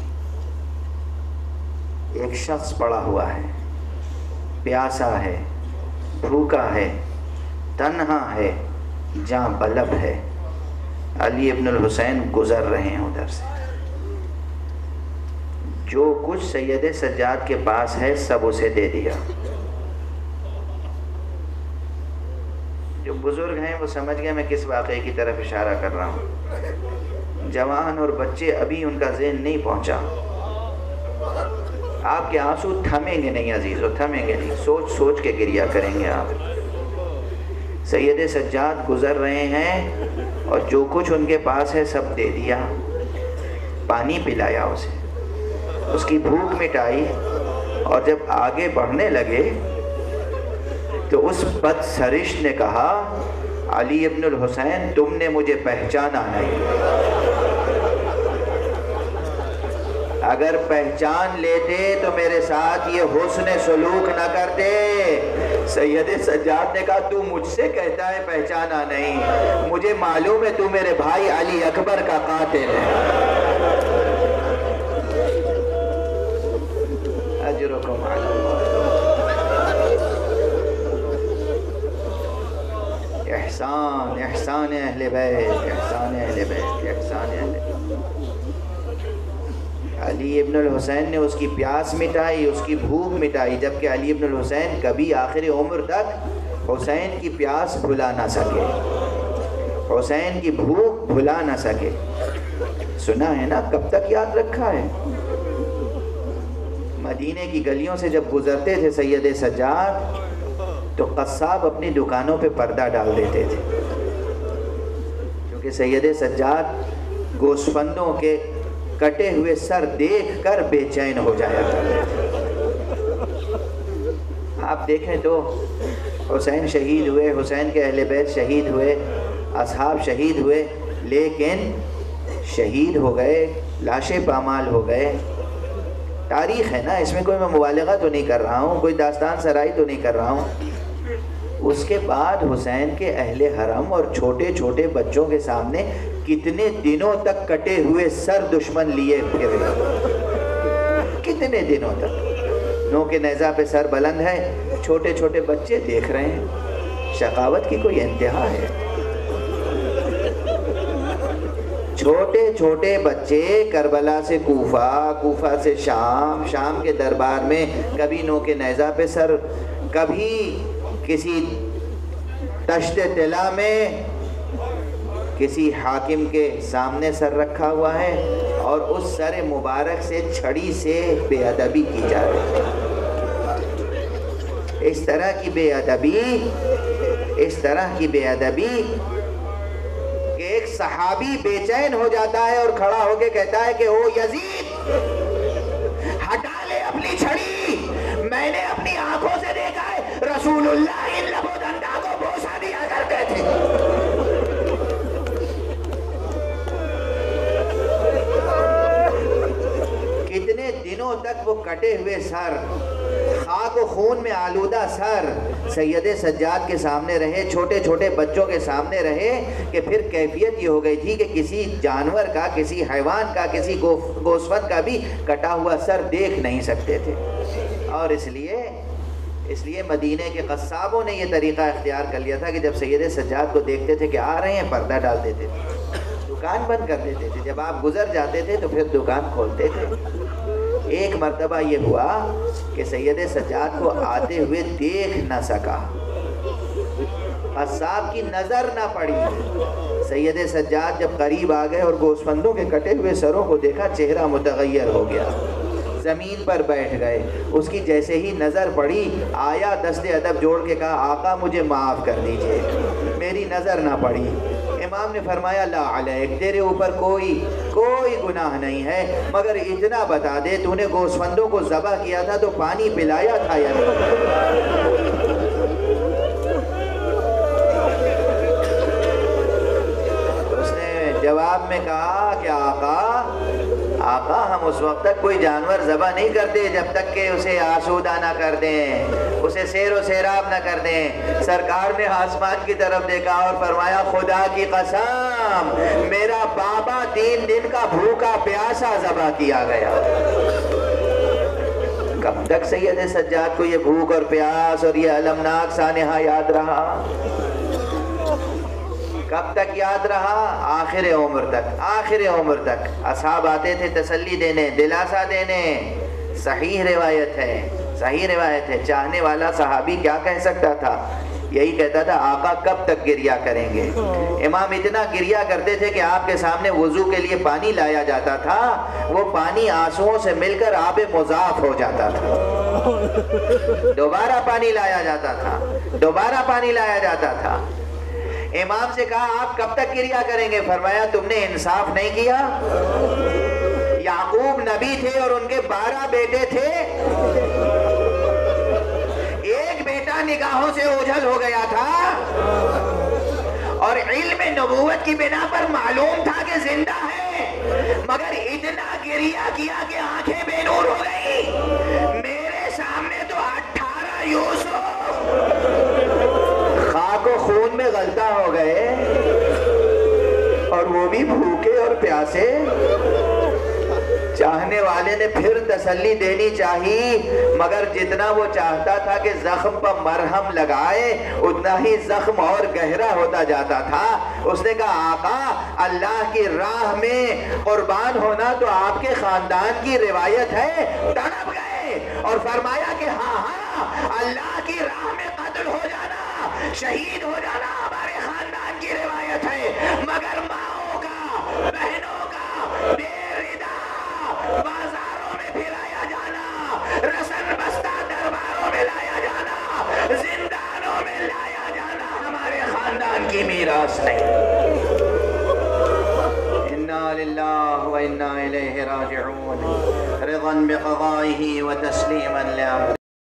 ایک شخص پڑا ہوا ہے، پیاسا ہے، بھوکا ہے، تنہا ہے، جہاں بلب ہے۔ علی ابن الحسین گزر رہے ہیں ادھر سے۔ جو کچھ سید سجاد کے پاس ہے، سب اسے دے دیا۔ بزرگ ہیں، وہ سمجھ گئے میں کس واقعے کی طرف اشارہ کر رہا ہوں۔ جوان اور بچے ابھی ان کا ذہن نہیں پہنچا۔ آپ کے آنسو تھمیں گے نہیں عزیزو تھمیں گے نہیں۔ سوچ سوچ کے گریا کریں گے آپ۔ سید سجاد گزر رہے ہیں اور جو کچھ ان کے پاس ہے سب دے دیا۔ پانی پلایا اسے۔ اس کی بھوک مٹائی اور جب آگے بڑھنے لگے تو اس بد سرشت نے کہا، علی ابن الحسین، تم نے مجھے پہچانا نہیں۔ اگر پہچان لیتے تو میرے ساتھ یہ حسن سلوک نہ کرتے۔ سید سجاد نے کہا، تو مجھ سے کہتا ہے پہچانا نہیں۔ مجھے معلوم ہے تو میرے بھائی علی اکبر کا قاتل ہے۔ احسان احسان اہل بیت، احسان اہل بیت، احسان اہل بیت. علی ابن الحسین نے اس کی پیاس مٹائی، اس کی بھوک مٹائی، جبکہ علی ابن الحسین کبھی آخر عمر تک حسین کی پیاس بھلا نہ سکے۔ حسین کی بھوک بھلا نہ سکے۔ سنا ہے نا کب تک یاد رکھا ہے؟ مدینے کی گلیوں سے جب گزرتے تھے سید سجاد تو قصاب اپنی دکانوں پہ پردہ ڈال دیتے تھے۔ کیونکہ سید سجاد گوسفندوں کے کٹے ہوئے سر دیکھ کر بے چین ہو جایا کرتے تھے۔ آپ دیکھیں تو حسین شہید ہوئے، حسین کے اہل بیت شہید ہوئے، اصحاب شہید ہوئے، لیکن شہید ہو گئے، لاشیں پامال ہو گئے۔ تاریخ ہے نا، اس میں کوئی میں مبالغہ تو نہیں کر رہا ہوں، کوئی داستان سرائی تو نہیں کر رہا ہوں۔ اس کے بعد حسین کے اہل حرم اور چھوٹے چھوٹے بچوں کے سامنے کتنے دنوں تک کٹے ہوئے سر دشمن لیے پھر کتنے دنوں تک؟ نو کے نیزہ پہ سر بلند ہے، چھوٹے چھوٹے بچے دیکھ رہے ہیں۔ شقاوت کی کوئی انتہا ہے؟ چھوٹے چھوٹے بچے کربلا سے کوفہ کوفہ سے شام شام کے دربار میں کبھی نو کے نیزہ پہ سر، کبھی کسی تشت تلا میں کسی حاکم کے سامنے سر رکھا ہوا ہے اور اس سر مبارک سے چھڑی سے بے ادبی کی جا رہی ہے۔ اس طرح کی بے ادبی، اس طرح کی بے ادبی کہ ایک صحابی بے چین ہو جاتا ہے اور کھڑا ہو کے کہتا ہے کہ او یزید رسول اللہ ان لبو کو بوسا دیا کرتے تھے کتنے دنوں تک وہ کٹے ہوئے سر خاک و خون میں آلودہ سر سید سجاد کے سامنے رہے، چھوٹے چھوٹے بچوں کے سامنے رہے کہ پھر کیفیت یہ ہو گئی تھی کہ کسی جانور کا، کسی حیوان کا، کسی گوسفت کا بھی کٹا ہوا سر دیکھ نہیں سکتے تھے۔ اور اس لیے اس لیے مدینے کے قصابوں نے یہ طریقہ اختیار کر لیا تھا کہ جب سید سجاد کو دیکھتے تھے کہ آ رہے ہیں، پردہ ڈال دیتے تھے، دکان بند کر دیتے تھے۔ جب آپ گزر جاتے تھے تو پھر دکان کھولتے تھے۔ ایک مرتبہ یہ ہوا کہ سید سجاد کو آتے ہوئے دیکھ نہ سکا۔ قصاب کی نظر نہ پڑی۔ سید سجاد جب قریب آ گئے اور گوسفندوں کے کٹے ہوئے سروں کو دیکھا، چہرہ متغیر ہو گیا۔ زمین پر بیٹھ گئے۔ اس کی جیسے ہی نظر پڑی، آیا دست ادب جوڑ کے کہا، آقا مجھے معاف کر دیجیے۔ میری نظر نہ پڑی۔ امام نے فرمایا، لا علیک، تیرے اوپر کوئی کوئی گناہ نہیں ہے، مگر اتنا بتا دے تو نے گوسفندوں کو ذبح کیا تھا تو پانی پلایا تھا یا نہیں؟ اس نے جواب میں کہا کہ آقا آقا ہم اس وقت تک کوئی جانور ذبح نہیں کرتے جب تک کہ اسے آسودہ نہ کر دیں، اسے سیر و سیراب نہ کر دیں۔ سرکار نے آسمان کی طرف دیکھا اور فرمایا، خدا کی قسم، میرا بابا تین دن کا بھوکا پیاسا ذبح کیا گیا۔ کب تک سید سجاد کو یہ بھوک اور پیاس اور یہ علمناک سانحہ یاد رہا؟ کب تک یاد رہا؟ آخر عمر تک، آخر عمر تک۔ اصحاب آتے تھے تسلی دینے، دلاسا دینے۔ صحیح روایت ہے، صحیح روایت ہے۔ چاہنے والا صحابی کیا کہہ سکتا تھا؟ یہی کہتا تھا، آقا کب تک گریا کریں گے؟ امام اتنا گریا کرتے تھے کہ آپ کے سامنے وضو کے لیے پانی لایا جاتا تھا۔ وہ پانی آنسوؤں سے مل کر آب مضاف ہو جاتا تھا۔ دوبارہ پانی لایا جاتا تھا۔ دوبارہ پانی لایا جاتا تھا۔ امام سے کہا، آپ کب تک گریا کریں گے؟ فرمایا، تم نے انصاف نہیں کیا۔ یعقوب نبی تھے اور ان کے بارہ بیٹے تھے۔ ایک بیٹا نگاہوں سے اوجھل ہو گیا تھا۔ اور علم نبوت کی بنا پر معلوم تھا کہ زندہ ہے۔ مگر اتنا گریا کیا کہ آنکھیں بے نور ہو گئی میرے سامنے تو اٹھارہ یوسف خاک و خون میں غلطہ ہو گئے۔ اور وہ بھی بھوکے اور پیاسے۔ چاہنے والے نے پھر تسلی دینی چاہی، مگر جتنا وہ چاہتا تھا کہ زخم پر مرہم لگائے، اتنا ہی زخم اور گہرا ہوتا جاتا تھا۔ اس نے کہا، آقا، اللہ کی راہ میں قربان ہونا تو آپ کے خاندان کی روایت ہے۔ تڑپ گئے۔ اور فرمایا کہ ہاں ہاں اللہ کی راہ میں قتل ہو جانا، شہید ہو جانا۔ إنا لله وإنا إليه راجعون. رضا بقضائه وتسليما لأمره.